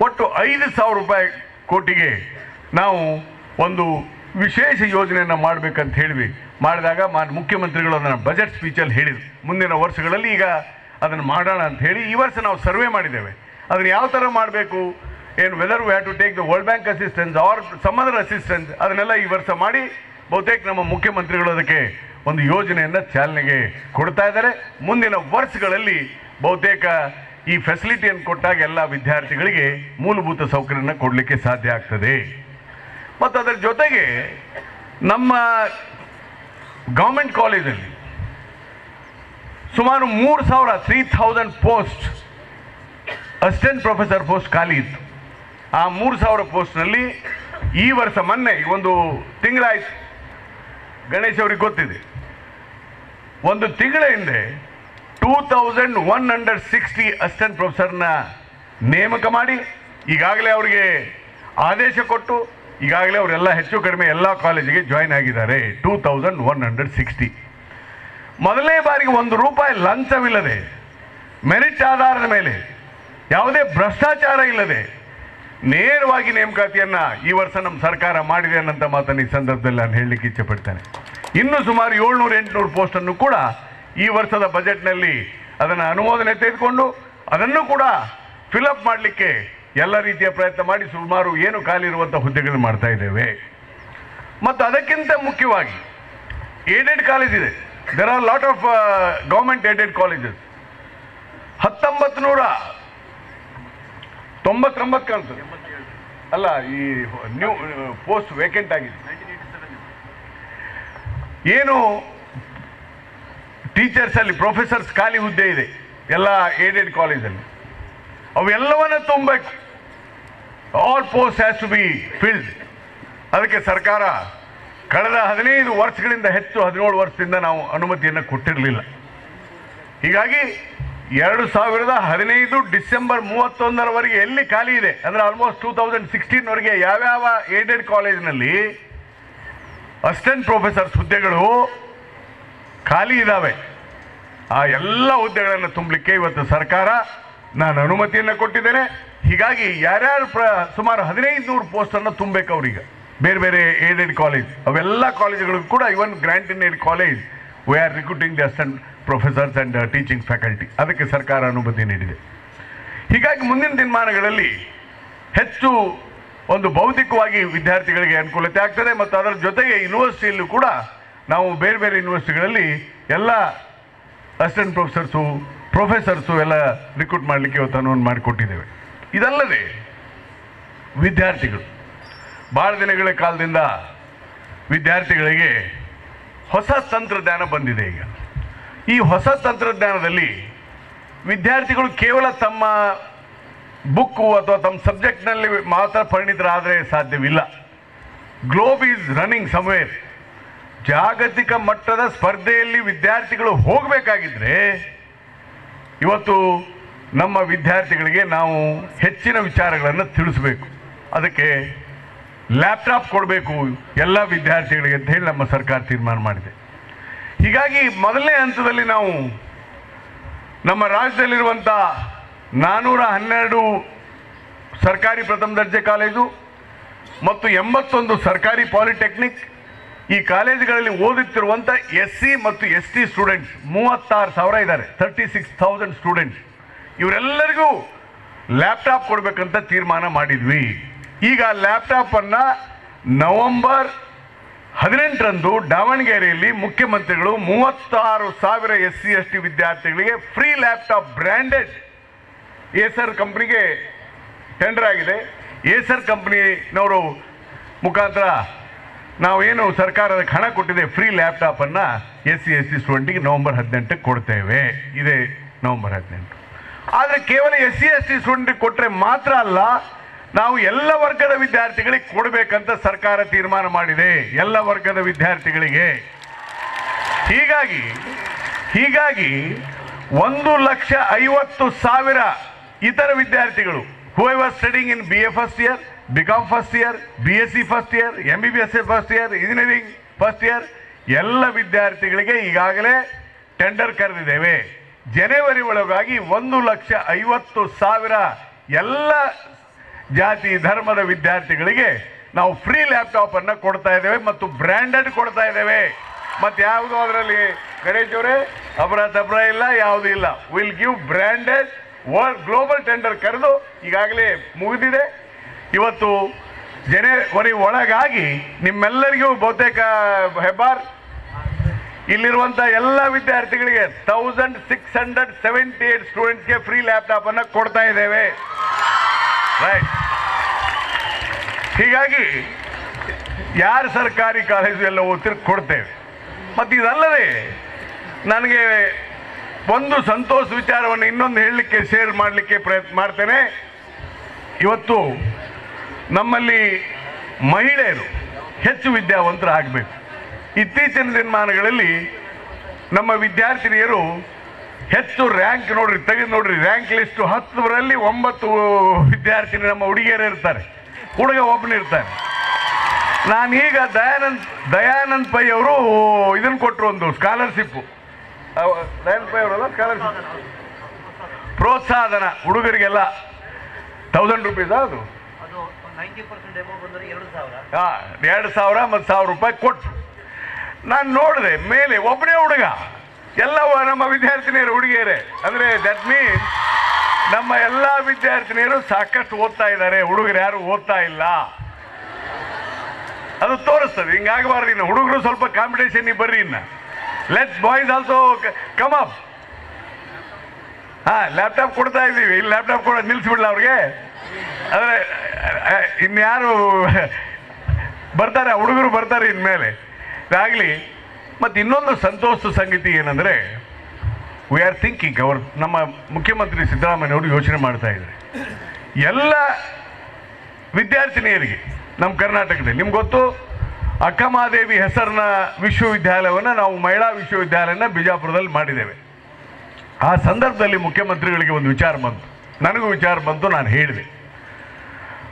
ಒಟ್ಟು ಐದು ಸಾವಿರ ರೂಪಾಯಿ ಕೋಟಿಗೆ ನಾವು ಒಂದು ವಿಶೇಷ ಯೋಜನೆಯನ್ನು ಮಾಡಬೇಕಂತ ಹೇಳಿವಿ ಮಾಡಿದಾಗ ಮಾ ಮುಖ್ಯಮಂತ್ರಿಗಳು ಅದನ್ನು ಬಜೆಟ್ ಸ್ಪೀಚಲ್ಲಿ ಹೇಳಿದರು. ಮುಂದಿನ ವರ್ಷಗಳಲ್ಲಿ ಈಗ ಅದನ್ನು ಮಾಡೋಣ ಅಂತ ಹೇಳಿ ಈ ವರ್ಷ ನಾವು ಸರ್ವೆ ಮಾಡಿದ್ದೇವೆ. ಅದನ್ನು ಯಾವ ಥರ ಮಾಡಬೇಕು? ಏನು whether we have to take the World Bank assistance or some assistance ಅದನ್ನೆಲ್ಲ ಈ ವರ್ಷ ಮಾಡಿ ಬಹುತೇಕ ನಮ್ಮ ಮುಖ್ಯಮಂತ್ರಿಗಳು ಅದಕ್ಕೆ ಒಂದು ಯೋಜನೆಯನ್ನು ಚಾಲನೆಗೆ ಕೊಡ್ತಾ ಇದ್ದಾರೆ. ಮುಂದಿನ ವರ್ಷಗಳಲ್ಲಿ ಬಹುತೇಕ ಈ ಫೆಸಿಲಿಟಿಯನ್ನು ಕೊಟ್ಟಾಗ ಎಲ್ಲ ವಿದ್ಯಾರ್ಥಿಗಳಿಗೆ ಮೂಲಭೂತ ಸೌಕರ್ಯನ ಕೊಡಲಿಕ್ಕೆ ಸಾಧ್ಯ ಆಗ್ತದೆ. ಮತ್ತು ಅದರ ಜೊತೆಗೆ ನಮ್ಮ ಗೌರ್ಮೆಂಟ್ ಕಾಲೇಜಲ್ಲಿ ಸುಮಾರು ಮೂರು ಸಾವಿರ three thousand post assistant professor post ಖಾಲಿ ಇತ್ತು. ಆ ಮೂರು ಸಾವಿರ ಪೋಸ್ಟ್ನಲ್ಲಿ ಈ ವರ್ಷ ಮೊನ್ನೆ ಒಂದು ತಿಂಗಳಾಯ್ತು. ಗಣೇಶ್ ಅವ್ರಿಗೆ ಗೊತ್ತಿದೆ. ಒಂದು ತಿಂಗಳ ಹಿಂದೆ two thousand one hundred sixty assistant ಪ್ರೊಫೆಸರ್ನ ನೇಮಕ ಮಾಡಿ, ಈಗಾಗಲೇ ಅವರಿಗೆ ಆದೇಶ ಕೊಟ್ಟು, ಈಗಾಗಲೇ ಅವರೆಲ್ಲ ಹೆಚ್ಚು ಕಡಿಮೆ ಎಲ್ಲ ಕಾಲೇಜಿಗೆ ಜಾಯ್ನ್ ಆಗಿದ್ದಾರೆ two thousand one hundred sixty ಮೊದಲನೇ ಬಾರಿಗೆ ಒಂದು ರೂಪಾಯಿ ಲಂಚವಿಲ್ಲದೆ ಮೆರಿಟ್ ಆಧಾರದ ಮೇಲೆ ಯಾವುದೇ ಭ್ರಷ್ಟಾಚಾರ ಇಲ್ಲದೆ ನೇರವಾಗಿ ನೇಮಕಾತಿಯನ್ನ ಈ ವರ್ಷ ನಮ್ಮ ಸರ್ಕಾರ ಮಾಡಿದೆ ಅನ್ನಂತ ಮಾತನ್ನು ಈ ಸಂದರ್ಭದಲ್ಲಿ ನಾನು ಹೇಳಲಿಕ್ಕೆ ಇಚ್ಛೆ ಪಡ್ತೇನೆ ಇನ್ನು ಸುಮಾರು ಏಳ್ನೂರು, ಎಂಟುನೂರು ಪೋಸ್ಟನ್ನು ಕೂಡ ಈ ವರ್ಷದ ಬಜೆಟ್ನಲ್ಲಿ ಅದನ್ನು ಅನುಮೋದನೆ ತೆಗೆದುಕೊಂಡು ಅದನ್ನು ಕೂಡ ಫಿಲಪ್ ಮಾಡಲಿಕ್ಕೆ ಎಲ್ಲ ರೀತಿಯ ಪ್ರಯತ್ನ ಮಾಡಿ ಸುಮಾರು ಏನು ಖಾಲಿ ಇರುವಂಥ ಹುದ್ದೆಗಳನ್ನು ಮಾಡ್ತಾ ಇದ್ದೇವೆ. ಮತ್ತು ಅದಕ್ಕಿಂತ ಮುಖ್ಯವಾಗಿ ಏಡೆಡ್ ಕಾಲೇಜ್ ಇದೆ. There are lot of government aided colleges ಹತ್ತೊಂಬತ್ತು ನೂರ ತೊಂಬತ್ತೊಂಬತ್ತು ಕಾಣ್ತದೆ ಅಲ್ಲ, ಈ ನ್ಯೂ ಪೋಸ್ಟ್ ವೇಕೆಂಟ್ ಆಗಿದೆ. ಏನು ಟೀಚರ್ಸ್ ಅಲ್ಲಿ ಪ್ರೊಫೆಸರ್ಸ್ ಖಾಲಿ ಹುದ್ದೆ ಇದೆ, ಎಲ್ಲ ಏಡೆಡ್ ಕಾಲೇಜಲ್ಲಿ ಅವೆಲ್ಲವನ್ನ ತುಂಬಬೇಕು all post has to be filled ಅದಕ್ಕೆ ಸರ್ಕಾರ ಕಳೆದ ಹದಿನೈದು ವರ್ಷಗಳಿಂದ, ಹೆಚ್ಚು ಹದಿನೇಳು ವರ್ಷದಿಂದ ನಾವು ಅನುಮತಿಯನ್ನು ಕೊಟ್ಟಿರಲಿಲ್ಲ. ಹೀಗಾಗಿ ಎರಡು ಸಾವಿರದ ಹದಿನೈದು ಡಿಸೆಂಬರ್ ಮೂವತ್ತೊಂದರವರೆಗೆ ಎಲ್ಲಿ ಖಾಲಿ ಇದೆ? ಅಂದರೆ ಆಲ್ಮೋಸ್ಟ್ ಟೂ ತೌಸಂಡ್ ಸಿಕ್ಸ್ಟೀನ್ವರೆಗೆ ಯಾವ್ಯಾವ ಏಡೆಡ್ ಕಾಲೇಜಿನಲ್ಲಿ ಅಸಿಸ್ಟೆಂಟ್ ಪ್ರೊಫೆಸರ್ಸ್ ಹುದ್ದೆಗಳು ಖಾಲಿ ಇದ್ದಾವೆ ಆ ಎಲ್ಲ ಹುದ್ದೆಗಳನ್ನು ತುಂಬಲಿಕ್ಕೆ ಇವತ್ತು ಸರ್ಕಾರ ನಾನು ಅನುಮತಿಯನ್ನು ಕೊಟ್ಟಿದ್ದೇನೆ. ಹೀಗಾಗಿ ಯಾರ್ಯಾರು ಪ್ರ ಸುಮಾರು ಹದಿನೈದು ನೂರು ಪೋಸ್ಟನ್ನು ತುಂಬಬೇಕು ಅವ್ರೀಗ ಬೇರೆ ಬೇರೆ ಏಡೆಡ್ ಕಾಲೇಜ್ ಅವೆಲ್ಲ ಕಾಲೇಜುಗಳಿಗೂ ಕೂಡ even grant in aid college we are recruiting the assistant professors and teaching faculty ಅದಕ್ಕೆ ಸರ್ಕಾರ ಅನುಮತಿ ನೀಡಿದೆ. ಹೀಗಾಗಿ ಮುಂದಿನ ದಿನಮಾನಗಳಲ್ಲಿ ಹೆಚ್ಚು ಒಂದು ಭೌತಿಕವಾಗಿ ವಿದ್ಯಾರ್ಥಿಗಳಿಗೆ ಅನುಕೂಲತೆ ಆಗ್ತದೆ ಮತ್ತು ಅದರ ಜೊತೆಗೆ ಯೂನಿವರ್ಸಿಟಿಯಲ್ಲೂ ಕೂಡ ನಾವು ಬೇರೆ ಬೇರೆ ಯೂನಿವರ್ಸಿಟಿಗಳಲ್ಲಿ ಎಲ್ಲ ಅಸಿಸ್ಟೆಂಟ್ ಪ್ರೊಫೆಸರ್ಸು ಪ್ರೊಫೆಸರ್ಸು ಎಲ್ಲ ರಿಕ್ರೂಟ್ ಮಾಡಲಿಕ್ಕೆ ಇವತ್ತು ಅನುವು ಮಾಡಿಕೊಟ್ಟಿದ್ದೇವೆ. ಇದಲ್ಲದೆ ವಿದ್ಯಾರ್ಥಿಗಳು ಭಾಳ ದಿನಗಳ ಕಾಲದಿಂದ ವಿದ್ಯಾರ್ಥಿಗಳಿಗೆ ಹೊಸ ತಂತ್ರಜ್ಞಾನ ಬಂದಿದೆ ಈಗ. ಈ ಹೊಸ ತಂತ್ರಜ್ಞಾನದಲ್ಲಿ ವಿದ್ಯಾರ್ಥಿಗಳು ಕೇವಲ ತಮ್ಮ ಬುಕ್ಕು ಅಥವಾ ತಮ್ಮ ಸಬ್ಜೆಕ್ಟ್ನಲ್ಲಿ ಮಾತ್ರ ಪರಿಣಿತರಾದರೆ ಸಾಧ್ಯವಿಲ್ಲ. Globe is running somewhere. ಜಾಗತಿಕ ಮಟ್ಟದ ಸ್ಪರ್ಧೆಯಲ್ಲಿ ವಿದ್ಯಾರ್ಥಿಗಳು ಹೋಗಬೇಕಾಗಿದ್ದರೆ ಇವತ್ತು ನಮ್ಮ ವಿದ್ಯಾರ್ಥಿಗಳಿಗೆ ನಾವು ಹೆಚ್ಚಿನ ವಿಚಾರಗಳನ್ನು ತಿಳಿಸ್ಬೇಕು. ಅದಕ್ಕೆ ಲ್ಯಾಪ್ಟಾಪ್ ಕೊಡಬೇಕು ಎಲ್ಲ ವಿದ್ಯಾರ್ಥಿಗಳಿಗೆ ಅಂತ ಹೇಳಿ ನಮ್ಮ ಸರ್ಕಾರ ತೀರ್ಮಾನ ಮಾಡಿದೆ. ಹೀಗಾಗಿ ಮೊದಲನೇ ಹಂತದಲ್ಲಿ ನಾವು ನಮ್ಮ ರಾಜ್ಯದಲ್ಲಿರುವಂಥ ನಾನ್ನೂರ ಹನ್ನೆರಡು ಸರ್ಕಾರಿ ಪ್ರಥಮ ದರ್ಜೆ ಕಾಲೇಜು ಮತ್ತು ಎಂಬತ್ತೊಂದು ಸರ್ಕಾರಿ ಪಾಲಿಟೆಕ್ನಿಕ್ ಈ ಕಾಲೇಜುಗಳಲ್ಲಿ ಓದುತ್ತಿರುವಂಥ ಎಸ್ ಸಿ ಮತ್ತು ಎಸ್ ಟಿ ಸ್ಟೂಡೆಂಟ್ಸ್ ಮೂವತ್ತಾರು ಸಾವಿರ ಇದ್ದಾರೆ. ತರ್ಟಿ ಸಿಕ್ಸ್ ಥೌಸಂಡ್ ಸ್ಟೂಡೆಂಟ್ಸ್ ಇವರೆಲ್ಲರಿಗೂ ಲ್ಯಾಪ್ಟಾಪ್ ಕೊಡಬೇಕಂತ ತೀರ್ಮಾನ ಮಾಡಿದ್ವಿ. ಈಗ ಲ್ಯಾಪ್ಟಾಪನ್ನು ನವೆಂಬರ್ ಹದಿನೆಂಟರಂದು ದಾವಣಗೆರೆಯಲ್ಲಿ ಮುಖ್ಯಮಂತ್ರಿಗಳು ಮೂವತ್ತಾರು ಸಾವಿರ ಎಸ್ ಸಿ ಎಸ್ ಟಿ ವಿದ್ಯಾರ್ಥಿಗಳಿಗೆ ಫ್ರೀ ಲ್ಯಾಪ್ಟಾಪ್ ಬ್ರ್ಯಾಂಡೆಡ್ ಏಸರ್ ಕಂಪ್ನಿಗೆ ಟೆಂಡರ್ ಆಗಿದೆ. ಏಸರ್ ಕಂಪ್ನಿನವರು ಮುಖಾಂತರ ನಾವೇನು ಸರ್ಕಾರದ ಹಣ ಕೊಟ್ಟಿದೆ ಫ್ರೀ ಲ್ಯಾಪ್ಟಾಪನ್ನು ಎಸ್ ಸಿ ಎಸ್ ಸಿ ಸ್ಟೂಡೆಂಟಿಗೆ ನವೆಂಬರ್ ಹದಿನೆಂಟಕ್ಕೆ ಕೊಡ್ತೇವೆ. ಇದೆ ನವೆಂಬರ್ ಹದಿನೆಂಟು. ಆದರೆ ಕೇವಲ ಎಸ್ ಸಿ ಎಸ್ ಟಿ ಸ್ಟೂಡೆಂಟಿಗೆ ಕೊಟ್ಟರೆ ಮಾತ್ರ ಅಲ್ಲ ನಾವು ಎಲ್ಲ ವರ್ಗದ ವಿದ್ಯಾರ್ಥಿಗಳಿಗೆ ಕೊಡಬೇಕಂತ ಸರ್ಕಾರ ತೀರ್ಮಾನ ಮಾಡಿದೆ, ಎಲ್ಲ ವರ್ಗದ ವಿದ್ಯಾರ್ಥಿಗಳಿಗೆ. ಹೀಗಾಗಿ ಹೀಗಾಗಿ ಒಂದು ಲಕ್ಷ ಐವತ್ತು ಸಾವಿರ ಇತರ ವಿದ್ಯಾರ್ಥಿಗಳು who I was studying in B A first year B Com first year B S C first year M B B S C first year engineering first year ಎಲ್ಲ ವಿದ್ಯಾರ್ಥಿಗಳಿಗೆ ಈಗಾಗಲೇ ಟೆಂಡರ್ ಕರೆದಿದ್ದೇವೆ. ಜನವರಿ ಒಳಗಾಗಿ ಒಂದು ಲಕ್ಷ ಐವತ್ತು ಸಾವಿರ ಎಲ್ಲ ಜಾತಿ ಧರ್ಮದ ವಿದ್ಯಾರ್ಥಿಗಳಿಗೆ ನಾವು ಫ್ರೀ ಲ್ಯಾಪ್ಟಾಪ್ ಅನ್ನು ಕೊಡ್ತಾ ಇದ್ದೇವೆ ಮತ್ತು ಬ್ರ್ಯಾಂಡೆಡ್ ಕೊಡ್ತಾ ಇದ್ದೇವೆ. ಮತ್ತೆ ಯಾವುದು ಅದರಲ್ಲಿ? ಗಣೇಶ್ ಅವರೇ ಅಪರ ತಪರ ಇಲ್ಲ, ಯಾವುದೂ ಇಲ್ಲ. Will give branded world global tender ಕರೆದು ಈಗಾಗಲೇ ಮುಗಿದಿದೆ. ಇವತ್ತು ಜನವರಿ ಒಳಗಾಗಿ ನಿಮ್ಮೆಲ್ಲರಿಗೂ ಬಹುತೇಕ ಹೆಬ್ಬಾರ್. ಇಲ್ಲಿರುವಂಥ ಎಲ್ಲ ವಿದ್ಯಾರ್ಥಿಗಳಿಗೆ thousand six hundred seventy eight ಸ್ಟೂಡೆಂಟ್ಸ್ಗೆ ಫ್ರೀ ಲ್ಯಾಪ್ಟಾಪನ್ನು ಕೊಡ್ತಾ ಇದ್ದೇವೆ. ರೈಟ್ ಹೀಗಾಗಿ ಯಾರು ಸರ್ಕಾರಿ ಕಾಲೇಜು ಎಲ್ಲ ಓದ್ತಿರ್ ಕೊಡ್ತೇವೆ. ಮತ್ತು ಇದಲ್ಲದೆ ನನಗೆ ಒಂದು ಸಂತೋಷ ವಿಚಾರವನ್ನು ಇನ್ನೊಂದು ಹೇಳಲಿಕ್ಕೆ ಶೇರ್ ಮಾಡಲಿಕ್ಕೆ ಪ್ರಯತ್ನ ಮಾಡ್ತೇನೆ. ಇವತ್ತು ನಮ್ಮಲ್ಲಿ ಮಹಿಳೆಯರು ಹೆಚ್ಚು ವಿದ್ಯಾವಂತರು ಆಗಬೇಕು ಇತ್ತೀಚಿನ ದಿನಮಾನಗಳಲ್ಲಿ ನಮ್ಮ ವಿದ್ಯಾರ್ಥಿನಿಯರು ಹೆಚ್ಚು ರ್ಯಾಂಕ್ ನೋಡ್ರಿ ತೆಗೆದು ನೋಡ್ರಿ. ರ್ಯಾಂಕ್ ಲಿಸ್ಟು ಹತ್ತರಲ್ಲಿ ಒಂಬತ್ತು ವಿದ್ಯಾರ್ಥಿನಿ ನಮ್ಮ ಹುಡುಗಿಯರೇ ಇರ್ತಾರೆ. ಹುಡುಗ ಒಬ್ಬನಿರ್ತಾನೆ ನಾನೀಗ ದಯಾನಂದ್ ದಯಾನಂದ್ ಪೈ ಅವರು ಇದನ್ನು ಕೊಟ್ಟರು ಒಂದು ಸ್ಕಾಲರ್ಶಿಪ್ಪು ದಯಾನಂದ್ ಪೈ ಅವರಲ್ಲ ಸ್ಕಾಲರ್ಶಿಪ್ ಪ್ರೋತ್ಸಾಹನ ಹುಡುಗರಿಗೆಲ್ಲ ತೌಸಂಡ್ ರುಪೀಸ್ ಅದು? ಹಾಂ ಎರಡು ಸಾವಿರ ಮತ್ತು ಸಾವಿರ ರೂಪಾಯಿ ಕೊಟ್ಟು ನಾನು ನೋಡಿದೆ ಮೇಲೆ ಒಬ್ಬನೇ ಹುಡುಗ ಎಲ್ಲ ನಮ್ಮ ವಿದ್ಯಾರ್ಥಿನಿಯರು ಹುಡುಗಿಯರೇ. ಅಂದರೆ ದಟ್ ಮೀನ್ಸ್ ನಮ್ಮ ಎಲ್ಲ ವಿದ್ಯಾರ್ಥಿನಿಯರು ಸಾಕಷ್ಟು ಓದ್ತಾ ಇದ್ದಾರೆ. ಹುಡುಗರು ಯಾರು ಓದ್ತಾ ಇಲ್ಲ. ಅದು ತೋರಿಸ್ತದೆ. ಹಿಂಗಾಗಬಾರ್ದು ಇನ್ನು. ಹುಡುಗರು ಸ್ವಲ್ಪ ಕಾಂಪಿಟೇಷನ್ ಬರ್ರಿ ಇನ್ನು. Let's boys also come up ಹಾಂ ಲ್ಯಾಪ್ಟಾಪ್ ಕೊಡ್ತಾ ಇದ್ದೀವಿ. ಇಲ್ಲಿ ಲ್ಯಾಪ್ಟಾಪ್ ಕೊಡ, ನಿಲ್ಸಿಬಿಡ್ಲ ಅವ್ರಿಗೆ? ಅಂದರೆ ಇನ್ಯಾರು ಬರ್ತಾರೆ, ಹುಡುಗರು ಬರ್ತಾರೆ ಇನ್ಮೇಲೆ. ಇದಾಗಲಿ ಮತ್ತು ಇನ್ನೊಂದು ಸಂತೋಷದ ಸಂಗತಿ ಏನಂದರೆ ವಿ ಆರ್ ಥಿಂಕಿಂಗ್ ಅವರು ನಮ್ಮ ಮುಖ್ಯಮಂತ್ರಿ ಸಿದ್ದರಾಮಯ್ಯವರು ಯೋಚನೆ ಮಾಡ್ತಾ ಇದ್ದಾರೆ. ಎಲ್ಲ ವಿದ್ಯಾರ್ಥಿನಿಯರಿಗೆ ನಮ್ಮ ಕರ್ನಾಟಕದಲ್ಲಿ, ನಿಮ್ಗೆ ಗೊತ್ತು? ಅಕ್ಕಮಹಾದೇವಿ ಹೆಸರಿನ ವಿಶ್ವವಿದ್ಯಾಲಯವನ್ನು ನಾವು ಮಹಿಳಾ ವಿಶ್ವವಿದ್ಯಾಲಯನ ಬಿಜಾಪುರದಲ್ಲಿ ಮಾಡಿದ್ದೇವೆ. ಆ ಸಂದರ್ಭದಲ್ಲಿ ಮುಖ್ಯಮಂತ್ರಿಗಳಿಗೆ ಒಂದು ವಿಚಾರ ಬಂತು. ನನಗೂ ವಿಚಾರ ಬಂತು, ನಾನು ಹೇಳಿದೆ.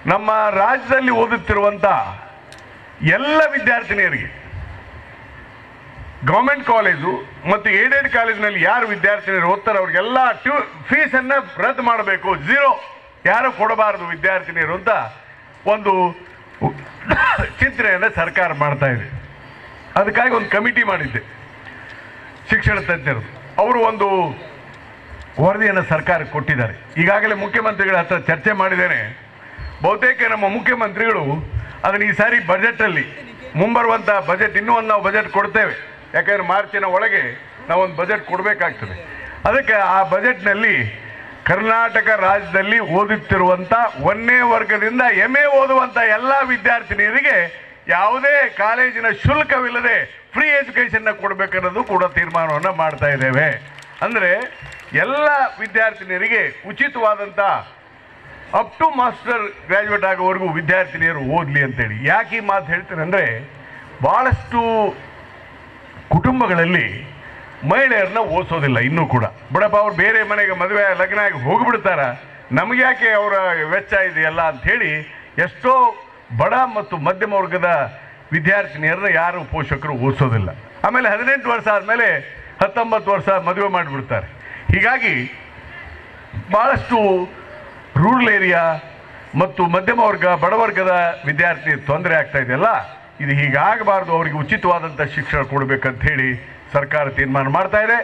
ನಮ್ಮ ರಾಜ್ಯದಲ್ಲಿ ಓದುತ್ತಿರುವಂಥ ಎಲ್ಲ ವಿದ್ಯಾರ್ಥಿನಿಯರಿಗೆ ಗೌರ್ಮೆಂಟ್ ಕಾಲೇಜು ಮತ್ತು ಏಡೆಡ್ ಕಾಲೇಜಿನಲ್ಲಿ ಯಾರು ವಿದ್ಯಾರ್ಥಿನಿಯರು ಓದ್ತಾರೆ, ಅವ್ರಿಗೆಲ್ಲ ಟ್ಯೂ ಫೀಸನ್ನು ರದ್ದು ಮಾಡಬೇಕು, ಝೀರೋ. ಯಾರು ಕೊಡಬಾರದು ವಿದ್ಯಾರ್ಥಿನಿಯರು ಅಂತ ಒಂದು ಚಿಂತನೆಯನ್ನು ಸರ್ಕಾರ ಮಾಡ್ತಾ ಇದೆ. ಅದಕ್ಕಾಗಿ ಒಂದು ಕಮಿಟಿ ಮಾಡಿದ್ದೆ ಶಿಕ್ಷಣ ತಜ್ಞರು. ಅವರು ಒಂದು ವರದಿಯನ್ನು ಸರ್ಕಾರಕ್ಕೆ ಕೊಟ್ಟಿದ್ದಾರೆ. ಈಗಾಗಲೇ ಮುಖ್ಯಮಂತ್ರಿಗಳ ಹತ್ರ ಚರ್ಚೆ ಮಾಡಿದ್ದೇನೆ. ಬಹುತೇಕ ನಮ್ಮ ಮುಖ್ಯಮಂತ್ರಿಗಳು ಅದನ್ನು ಈ ಸಾರಿ ಬಜೆಟಲ್ಲಿ ಮುಂಬರುವಂಥ ಬಜೆಟ್, ಇನ್ನೂ ಒಂದು ನಾವು ಬಜೆಟ್ ಕೊಡ್ತೇವೆ. ಯಾಕಂದರೆ ಮಾರ್ಚಿನ ಒಳಗೆ ನಾವೊಂದು ಬಜೆಟ್ ಕೊಡಬೇಕಾಗ್ತದೆ. ಅದಕ್ಕೆ ಆ ಬಜೆಟ್ನಲ್ಲಿ ಕರ್ನಾಟಕ ರಾಜ್ಯದಲ್ಲಿ ಓದುತ್ತಿರುವಂಥ ಒಂದನೇ ವರ್ಗದಿಂದ ಎಂ ಎ ಓದುವಂಥ ಎಲ್ಲ ವಿದ್ಯಾರ್ಥಿನಿಯರಿಗೆ ಯಾವುದೇ ಕಾಲೇಜಿನ ಶುಲ್ಕವಿಲ್ಲದೆ ಫ್ರೀ ಎಜುಕೇಷನ್ನ ಕೊಡಬೇಕನ್ನೋದು ಕೂಡ ತೀರ್ಮಾನವನ್ನು ಮಾಡ್ತಾ ಇದ್ದೇವೆ. ಅಂದರೆ ಎಲ್ಲ ವಿದ್ಯಾರ್ಥಿನಿಯರಿಗೆ ಉಚಿತವಾದಂಥ ಅಪ್ ಟು ಮಾಸ್ಟರ್ ಗ್ರ್ಯಾಜುಯೇಟ್ ಆಗೋವರೆಗೂ ವಿದ್ಯಾರ್ಥಿನಿಯರು ಓದಲಿ ಅಂತೇಳಿ. ಯಾಕೆ ಈ ಮಾತು ಹೇಳ್ತೀನಿ ಅಂದರೆ ಭಾಳಷ್ಟು ಕುಟುಂಬಗಳಲ್ಲಿ ಮಹಿಳೆಯರನ್ನ ಓದಿಸೋದಿಲ್ಲ ಇನ್ನೂ ಕೂಡ. ಬಡಪ್ಪ ಅವ್ರು ಬೇರೆ ಮನೆಗೆ ಮದುವೆ ಲಗ್ನ ಆಗಿ ಹೋಗಿಬಿಡ್ತಾರ. ನಮಗೆ ಯಾಕೆ ಅವರ ವೆಚ್ಚ ಇದೆಯಲ್ಲ ಅಂಥೇಳಿ ಎಷ್ಟೋ ಬಡ ಮತ್ತು ಮಧ್ಯಮ ವರ್ಗದ ವಿದ್ಯಾರ್ಥಿನಿಯರನ್ನ ಯಾರು ಪೋಷಕರು ಓದಿಸೋದಿಲ್ಲ. ಆಮೇಲೆ ಹದಿನೆಂಟು ವರ್ಷ ಆದಮೇಲೆ ಹತ್ತೊಂಬತ್ತು ವರ್ಷ ಮದುವೆ ಮಾಡಿಬಿಡ್ತಾರೆ. ಹೀಗಾಗಿ ಭಾಳಷ್ಟು ರೂರಲ್ ಏರಿಯಾ ಮತ್ತು ಮಧ್ಯಮ ವರ್ಗ ಬಡವರ್ಗದ ವಿದ್ಯಾರ್ಥಿ ತೊಂದರೆ ಆಗ್ತಾ ಇದೆಯಲ್ಲ? ಇದು ಹೀಗಾಗಬಾರ್ದು, ಅವರಿಗೆ ಉಚಿತವಾದಂಥ ಶಿಕ್ಷಣ ಕೊಡಬೇಕಂತ ಹೇಳಿ ಸರ್ಕಾರ ತೀರ್ಮಾನ ಮಾಡ್ತಾ ಇದೆ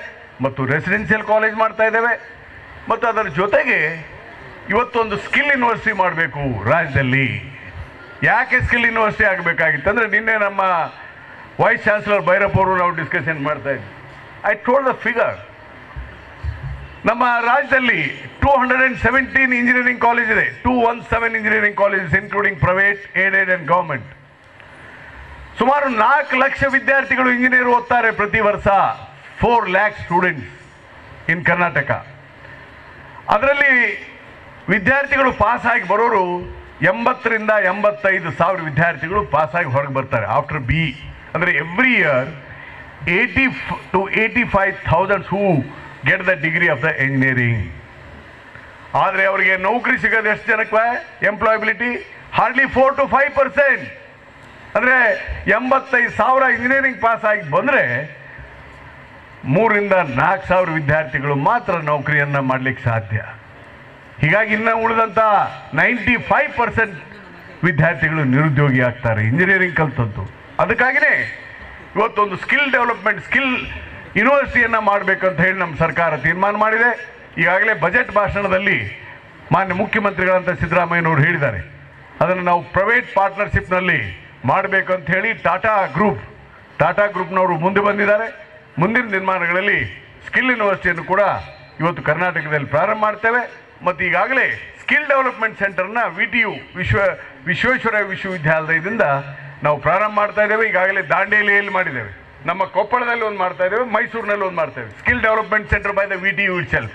ಮತ್ತು ರೆಸಿಡೆನ್ಷಿಯಲ್ ಕಾಲೇಜ್ ಮಾಡ್ತಾ ಇದ್ದೇವೆ. ಮತ್ತು ಅದರ ಜೊತೆಗೆ ಇವತ್ತೊಂದು ಸ್ಕಿಲ್ ಯೂನಿವರ್ಸಿಟಿ ಮಾಡಬೇಕು ರಾಜ್ಯದಲ್ಲಿ. ಯಾಕೆ ಸ್ಕಿಲ್ ಯೂನಿವರ್ಸಿಟಿ ಆಗಬೇಕಾಗಿತ್ತು ಅಂದರೆ ನಿನ್ನೆ ನಮ್ಮ ವೈಸ್ ಚಾನ್ಸಲರ್ ಭೈರಪ್ಪ ಅವರು ನಾವು ಡಿಸ್ಕಷನ್ ಮಾಡ್ತಾ ಇದ್ವಿ. ಐ ಟೋಲ್ಡ್ ದ ಫಿಗರ್ ನಮ್ಮ ರಾಜ್ಯದಲ್ಲಿ two hundred and seventeen engineering college ಇದೆ. Two one seven engineering colleges including private aided and government ಸುಮಾರು ನಾಲ್ಕು ಲಕ್ಷ ವಿದ್ಯಾರ್ಥಿಗಳು ಇಂಜಿನಿಯರ್ ಓದ್ತಾರೆ ಪ್ರತಿ ವರ್ಷ. Four lakh students in Karnataka ಅದರಲ್ಲಿ ವಿದ್ಯಾರ್ಥಿಗಳು ಪಾಸ್ ಆಗಿ ಬರೋರು ಎಂಬತ್ತರಿಂದ ಎಂಬತ್ತೈದು ಸಾವಿರ ವಿದ್ಯಾರ್ಥಿಗಳು ಪಾಸ್ ಆಗಿ ಹೊರಗೆ ಬರ್ತಾರೆ. ಆಫ್ಟರ್ ಬಿ ಅಂದರೆ every year eighty two eighty five thousand who get the degree of the engineering ಆದರೆ ಅವರಿಗೆ ನೌಕರಿ ಸಿಗೋದು ಎಷ್ಟು ಜನಕ್ಕೆ employability hardly four to five percent ಅಂದರೆ ಎಂಬತ್ತೈದು ಸಾವಿರ ಇಂಜಿನಿಯರಿಂಗ್ ಪಾಸ್ ಆಗಿ ಬಂದರೆ ಮೂರಿಂದ ನಾಲ್ಕು ಸಾವಿರ ವಿದ್ಯಾರ್ಥಿಗಳು ಮಾತ್ರ ನೌಕರಿಯನ್ನು ಮಾಡಲಿಕ್ಕೆ ಸಾಧ್ಯ. ಹೀಗಾಗಿ ಇನ್ನು ಉಳಿದಂಥ ನೈಂಟಿ ಫೈವ್ ಪರ್ಸೆಂಟ್ ವಿದ್ಯಾರ್ಥಿಗಳು ನಿರುದ್ಯೋಗಿ ಆಗ್ತಾರೆ ಇಂಜಿನಿಯರಿಂಗ್ ಕಲ್ತದ್ದು. ಅದಕ್ಕಾಗಿಯೇ ಇವತ್ತೊಂದು ಸ್ಕಿಲ್ ಡೆವಲಪ್ಮೆಂಟ್ ಸ್ಕಿಲ್ ಯೂನಿವರ್ಸಿಟಿಯನ್ನು ಮಾಡಬೇಕಂತ ಹೇಳಿ ನಮ್ಮ ಸರ್ಕಾರ ತೀರ್ಮಾನ ಮಾಡಿದೆ. ಈಗಾಗಲೇ ಬಜೆಟ್ ಭಾಷಣದಲ್ಲಿ ಮಾನ್ಯ ಮುಖ್ಯಮಂತ್ರಿಗಳಂತ ಸಿದ್ದರಾಮಯ್ಯನವರು ಹೇಳಿದ್ದಾರೆ. ಅದನ್ನು ನಾವು ಪ್ರೈವೇಟ್ ಪಾರ್ಟ್ನರ್ಶಿಪ್ನಲ್ಲಿ ಮಾಡಬೇಕಂತ ಹೇಳಿ ಟಾಟಾ ಗ್ರೂಪ್, ಟಾಟಾ ಗ್ರೂಪ್ನವರು ಮುಂದೆ ಬಂದಿದ್ದಾರೆ. ಮುಂದಿನ ದಿನಮಾನಗಳಲ್ಲಿ ಸ್ಕಿಲ್ ಯೂನಿವರ್ಸಿಟಿಯನ್ನು ಕೂಡ ಇವತ್ತು ಕರ್ನಾಟಕದಲ್ಲಿ ಪ್ರಾರಂಭ ಮಾಡ್ತೇವೆ. ಮತ್ತು ಈಗಾಗಲೇ ಸ್ಕಿಲ್ ಡೆವಲಪ್ಮೆಂಟ್ ಸೆಂಟರ್ನ ವಿ ಟಿ ಯು ವಿಶ್ವ ವಿಶ್ವೇಶ್ವರಯ್ಯ ವಿಶ್ವವಿದ್ಯಾಲಯದಿಂದ ನಾವು ಪ್ರಾರಂಭ ಮಾಡ್ತಾ ಇದ್ದೇವೆ. ಈಗಾಗಲೇ ದಾಂಡೇಲಿಯಲ್ಲಿ ಮಾಡಿದ್ದೇವೆ. ನಮ್ಮ ಕೊಪ್ಪಳದಲ್ಲಿ ಒಂದು ಮಾಡ್ತಾ ಇದ್ದೇವೆ, ಮೈಸೂರಿನಲ್ಲಿ ಒಂದು ಮಾಡ್ತೇವೆ skill development centre by the V T U itself.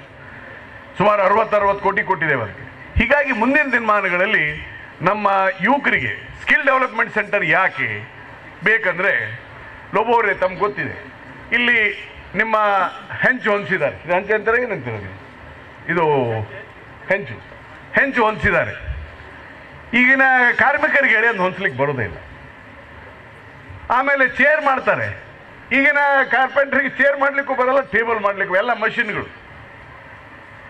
ಸುಮಾರು ಅರವತ್ತು ಅರವತ್ತು ಕೋಟಿ ಕೊಟ್ಟಿದ್ದೇವೆ ಅದಕ್ಕೆ. ಹೀಗಾಗಿ ಮುಂದಿನ ದಿನಮಾನಗಳಲ್ಲಿ ನಮ್ಮ ಯುವಕರಿಗೆ ಸ್ಕಿಲ್ ಡೆವಲಪ್ಮೆಂಟ್ ಸೆಂಟರ್ ಯಾಕೆ ಬೇಕಂದರೆ ಲೋಬೋರೆ ತಮ್ಗೆ ಗೊತ್ತಿದೆ. ಇಲ್ಲಿ ನಿಮ್ಮ ಹೆಂಚು ಹೊಂದಿಸಿದ್ದಾರೆ. ಇದು ಹೆಂಚು ಅಂತಾರೆ ಏನಂತೀರ ನೀವು? ಇದು ಹೆಂಚು. ಹೆಂಚು ಹೊಂದಿಸಿದ್ದಾರೆ. ಈಗಿನ ಕಾರ್ಮಿಕರಿಗೆ ಹೇಳಿ ಒಂದು ಹೊಂದ್ಸ್ಲಿಕ್ಕೆ ಬರೋದೇ ಇಲ್ಲ. ಆಮೇಲೆ ಚೇರ್ ಮಾಡ್ತಾರೆ. ಈಗಿನ ಕಾರ್ಪೆಂಟ್ರಿಗೆ ಚೇರ್ ಮಾಡ್ಲಿಕ್ಕೂ ಬರಲ್ಲ ಟೇಬಲ್ ಮಾಡ್ಲಿಕ್ಕೂ ಎಲ್ಲ ಮಷಿನ್ಗಳು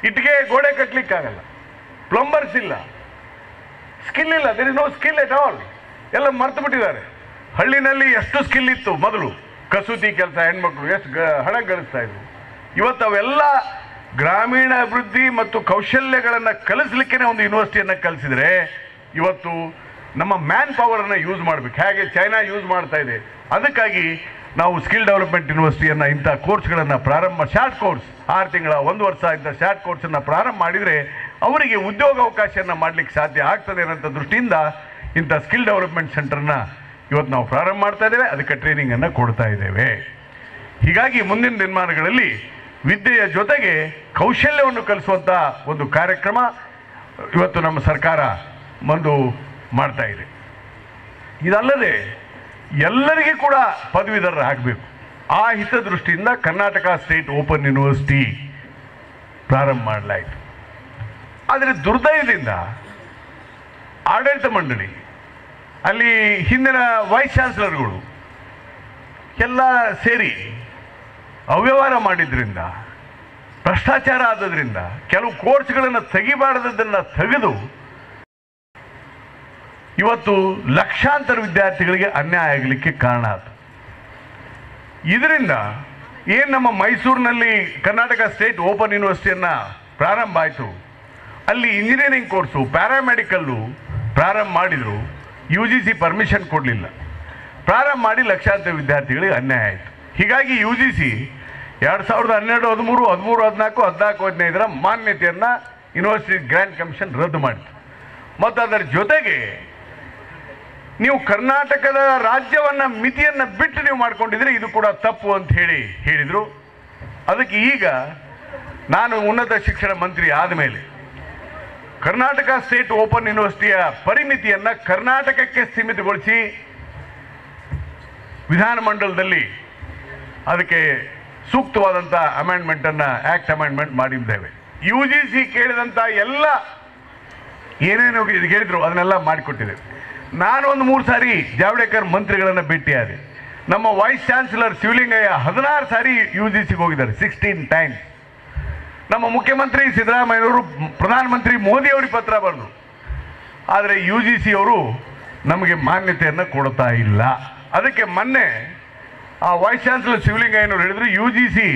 ಇಟ್ಟಿಗೆ ಗೋಡೆ ಕಟ್ಟಲಿಕ್ಕಾಗಲ್ಲ ಪ್ಲಂಬರ್ಸ್ ಇಲ್ಲ. ಸ್ಕಿಲ್ ಇಲ್ಲ there is no skill at all ಎಲ್ಲ ಮರ್ತು ಬಿಟ್ಟಿದ್ದಾರೆ. ಹಳ್ಳಿನಲ್ಲಿ ಎಷ್ಟು ಸ್ಕಿಲ್ ಇತ್ತು? ಮೊದಲು ಕಸೂತಿ ಕೆಲಸ, ಹೆಣ್ಮಕ್ಳು ಎಷ್ಟು ಗ- ಹಣ ಗಳಿಸ್ತಾ ಇದ್ರು. ಇವತ್ತು ಅವೆಲ್ಲ ಗ್ರಾಮೀಣ ಅಭಿವೃದ್ಧಿ ಮತ್ತು ಕೌಶಲ್ಯಗಳನ್ನು ಕಲಿಸ್ಲಿಕ್ಕೆ ಒಂದು ಯೂನಿವರ್ಸಿಟಿಯನ್ನು ಕಲಿಸಿದರೆ ಇವತ್ತು ನಮ್ಮ ಮ್ಯಾನ್ ಪವರನ್ನು ಯೂಸ್ ಮಾಡಬೇಕು. ಹೇಗೆ ಚೈನಾ ಯೂಸ್ ಮಾಡ್ತಾ ಇದೆ. ಅದಕ್ಕಾಗಿ ನಾವು ಸ್ಕಿಲ್ ಡೆವಲಪ್ಮೆಂಟ್ ಯೂನಿವರ್ಸಿಟಿಯನ್ನು ಇಂಥ ಕೋರ್ಸ್ಗಳನ್ನು ಪ್ರಾರಂಭ ಶಾರ್ಟ್ ಕೋರ್ಸ್ ಆರು ತಿಂಗಳ, ಒಂದು ವರ್ಷ ಇಂಥ ಶಾರ್ಟ್ ಕೋರ್ಸನ್ನು ಪ್ರಾರಂಭ ಮಾಡಿದರೆ ಅವರಿಗೆ ಉದ್ಯೋಗ ಅವಕಾಶನ ಮಾಡಲಿಕ್ಕೆ ಸಾಧ್ಯ ಆಗ್ತದೆ ಅನ್ನೋಂಥ ದೃಷ್ಟಿಯಿಂದ ಇಂಥ ಸ್ಕಿಲ್ ಡೆವಲಪ್ಮೆಂಟ್ ಸೆಂಟರ್ನ ಇವತ್ತು ನಾವು ಪ್ರಾರಂಭ ಮಾಡ್ತಾ ಇದ್ದೇವೆ. ಅದಕ್ಕೆ ಟ್ರೈನಿಂಗನ್ನು ಕೊಡ್ತಾ ಇದ್ದೇವೆ. ಹೀಗಾಗಿ ಮುಂದಿನ ದಿನಮಾನಗಳಲ್ಲಿ ವಿದ್ಯೆಯ ಜೊತೆಗೆ ಕೌಶಲ್ಯವನ್ನು ಕಲಿಸುವಂಥ ಒಂದು ಕಾರ್ಯಕ್ರಮ ಇವತ್ತು ನಮ್ಮ ಸರ್ಕಾರ ಒಂದು ಮಾಡ್ತಾ ಇದೆ. ಇದಲ್ಲದೆ ಎಲ್ಲರಿಗೂ ಕೂಡ ಪದವೀಧರ ಆಗಬೇಕು ಆ ಹಿತದೃಷ್ಟಿಯಿಂದ ಕರ್ನಾಟಕ ಸ್ಟೇಟ್ ಓಪನ್ ಯೂನಿವರ್ಸಿಟಿ ಪ್ರಾರಂಭ ಮಾಡಲಾಯಿತು. ಆದರೆ ದುರ್ದಯದಿಂದ ಆಡಳಿತ ಮಂಡಳಿ, ಅಲ್ಲಿ ಹಿಂದಿನ ವೈಸ್ ಚಾನ್ಸಲರ್ಗಳು ಎಲ್ಲ ಸೇರಿ ಅವ್ಯವಹಾರ ಮಾಡಿದ್ರಿಂದ, ಭ್ರಷ್ಟಾಚಾರ ಆದದ್ರಿಂದ, ಕೆಲವು ಕೋರ್ಸ್ಗಳನ್ನು ತೆಗಿಬಾರದನ್ನು ತೆಗೆದು ಇವತ್ತು ಲಕ್ಷಾಂತರ ವಿದ್ಯಾರ್ಥಿಗಳಿಗೆ ಅನ್ಯಾಯ ಆಗಲಿಕ್ಕೆ ಕಾರಣ ಆಯಿತು ಇದರಿಂದ ಏನು ನಮ್ಮ ಮೈಸೂರಿನಲ್ಲಿ ಕರ್ನಾಟಕ ಸ್ಟೇಟ್ ಓಪನ್ ಯೂನಿವರ್ಸಿಟಿಯನ್ನು ಪ್ರಾರಂಭ ಆಯಿತು? ಅಲ್ಲಿ ಇಂಜಿನಿಯರಿಂಗ್ ಕೋರ್ಸು ಪ್ಯಾರಾಮೆಡಿಕಲ್ಲು ಪ್ರಾರಂಭ ಮಾಡಿದರು. ಯು ಜಿ ಸಿ ಪರ್ಮಿಷನ್ ಕೊಡಲಿಲ್ಲ. ಪ್ರಾರಂಭ ಮಾಡಿ ಲಕ್ಷಾಂತರ ವಿದ್ಯಾರ್ಥಿಗಳಿಗೆ ಅನ್ಯಾಯ ಆಯಿತು. ಹೀಗಾಗಿ ಯು ಜಿ ಸಿ ಎರಡು ಸಾವಿರದ ಹನ್ನೆರಡು, ಹದಿಮೂರು ಹದಿಮೂರು, ಹದಿನಾಲ್ಕು ಹದಿನಾಲ್ಕು, ಹದಿನೈದರ ಮಾನ್ಯತೆಯನ್ನು ಯೂನಿವರ್ಸಿಟಿ ಗ್ರ್ಯಾಂಡ್ ಕಮಿಷನ್ ರದ್ದು ಮಾಡಿತು. ಮತ್ತು ಅದರ ಜೊತೆಗೆ ನೀವು ಕರ್ನಾಟಕದ ರಾಜ್ಯವನ್ನು ಮಿತಿಯನ್ನು ಬಿಟ್ಟು ನೀವು ಮಾಡಿಕೊಂಡಿದ್ರೆ ಇದು ಕೂಡ ತಪ್ಪು ಅಂತ ಹೇಳಿ ಹೇಳಿದರು. ಅದಕ್ಕೆ ಈಗ ನಾನು ಉನ್ನತ ಶಿಕ್ಷಣ ಮಂತ್ರಿ ಆದಮೇಲೆ ಕರ್ನಾಟಕ ಸ್ಟೇಟ್ ಓಪನ್ ಯೂನಿವರ್ಸಿಟಿಯ ಪರಿಮಿತಿಯನ್ನು ಕರ್ನಾಟಕಕ್ಕೆ ಸೀಮಿತಗೊಳಿಸಿ ವಿಧಾನಮಂಡಲದಲ್ಲಿ ಅದಕ್ಕೆ ಸೂಕ್ತವಾದಂಥ ಅಮೆಂಡ್ಮೆಂಟನ್ನು ಆ್ಯಕ್ಟ್ ಅಮೆಂಡ್ಮೆಂಟ್ ಮಾಡಿದ್ದೇವೆ. ಯು ಜಿ ಸಿ ಕೇಳಿದಂಥ ಎಲ್ಲ ಏನೇನು ಹೇಳಿದ್ರು ಅದನ್ನೆಲ್ಲ ಮಾಡಿಕೊಟ್ಟಿದ್ದೇವೆ. ನಾನು ಒಂದು ಮೂರು ಸಾರಿ ಜಾವಡೇಕರ್ ಮಂತ್ರಿಗಳನ್ನು ಭೇಟಿಯಾದೆ ನಮ್ಮ ವೈಸ್ ಚಾನ್ಸಲರ್ ಶಿವಲಿಂಗಯ್ಯ ಹದಿನಾರು ಸಾರಿ ಯು ಜಿ ಸಿಗೆ ಹೋಗಿದ್ದಾರೆ ಸಿಕ್ಸ್ಟೀನ್ ಟೈಮ್ಸ್ ನಮ್ಮ ಮುಖ್ಯಮಂತ್ರಿ ಸಿದ್ದರಾಮಯ್ಯವರು ಪ್ರಧಾನಮಂತ್ರಿ ಮೋದಿ ಅವರಿಗೆ ಪತ್ರ ಬರೆದರು. ಆದರೆ ಯು ಜಿ ಸಿ ಅವರು ನಮಗೆ ಮಾನ್ಯತೆಯನ್ನು ಕೊಡ್ತಾ ಇಲ್ಲ. ಅದಕ್ಕೆ ಮೊನ್ನೆ ಆ ವೈಸ್ ಚಾನ್ಸಲರ್ ಶಿವಲಿಂಗಯ್ಯನವರು ಹೇಳಿದರು ಯು ಜಿ ಸಿ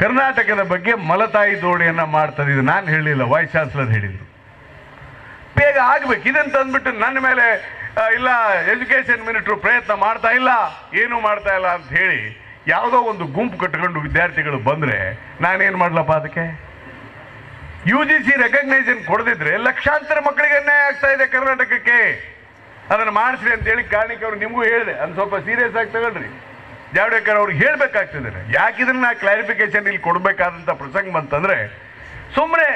ಕರ್ನಾಟಕದ ಬಗ್ಗೆ ಮಲತಾಯಿ ದೋಣಿಯನ್ನು ಮಾಡ್ತದೆ ಇದು ನಾನು ಹೇಳಿಲ್ಲ ವೈಸ್ ಚಾನ್ಸಲರ್ ಹೇಳಿದರು. ಬೇಗ ಆಗಬೇಕು. ಇದನ್ನು ತಂದುಬಿಟ್ಟು ನನ್ನ ಮೇಲೆ ಇಲ್ಲ ಎಜುಕೇಷನ್ ಮಿನಿಸ್ಟ್ರು ಪ್ರಯತ್ನ ಮಾಡ್ತಾ ಇಲ್ಲ, ಏನೂ ಮಾಡ್ತಾ ಇಲ್ಲ ಅಂತ ಹೇಳಿ ಯಾವುದೋ ಒಂದು ಗುಂಪು ಕಟ್ಕೊಂಡು ವಿದ್ಯಾರ್ಥಿಗಳು ಬಂದರೆ ನಾನೇನು ಮಾಡಲಪ್ಪ ಅದಕ್ಕೆ? ಯು ಜಿ ಸಿ ರೆಕಗ್ನೈಸೇಷನ್ ಕೊಡದಿದ್ರೆ ಲಕ್ಷಾಂತರ ಮಕ್ಕಳಿಗೆ ಅನ್ಯಾಯ ಆಗ್ತಾ ಇದೆ ಕರ್ನಾಟಕಕ್ಕೆ. ಅದನ್ನು ಮಾಡಿಸ್ರಿ ಅಂತೇಳಿ ಕಾರಣಕ್ಕೆ ಅವ್ರು ನಿಮಗೂ ಹೇಳಿದೆ. ಅದು ಸ್ವಲ್ಪ ಸೀರಿಯಸ್ ಆಗಿ ತಗೊಳ್ರಿ. ಜಾವಡೇಕರ್ ಅವ್ರಿಗೆ ಹೇಳಬೇಕಾಗ್ತದೆ ಯಾಕೆ ಇದನ್ನು ಕ್ಲಾರಿಫಿಕೇಶನ್ ಇಲ್ಲಿ ಕೊಡಬೇಕಾದಂಥ ಪ್ರಸಂಗ ಬಂತಂದರೆ ಸುಮ್ಮನೆ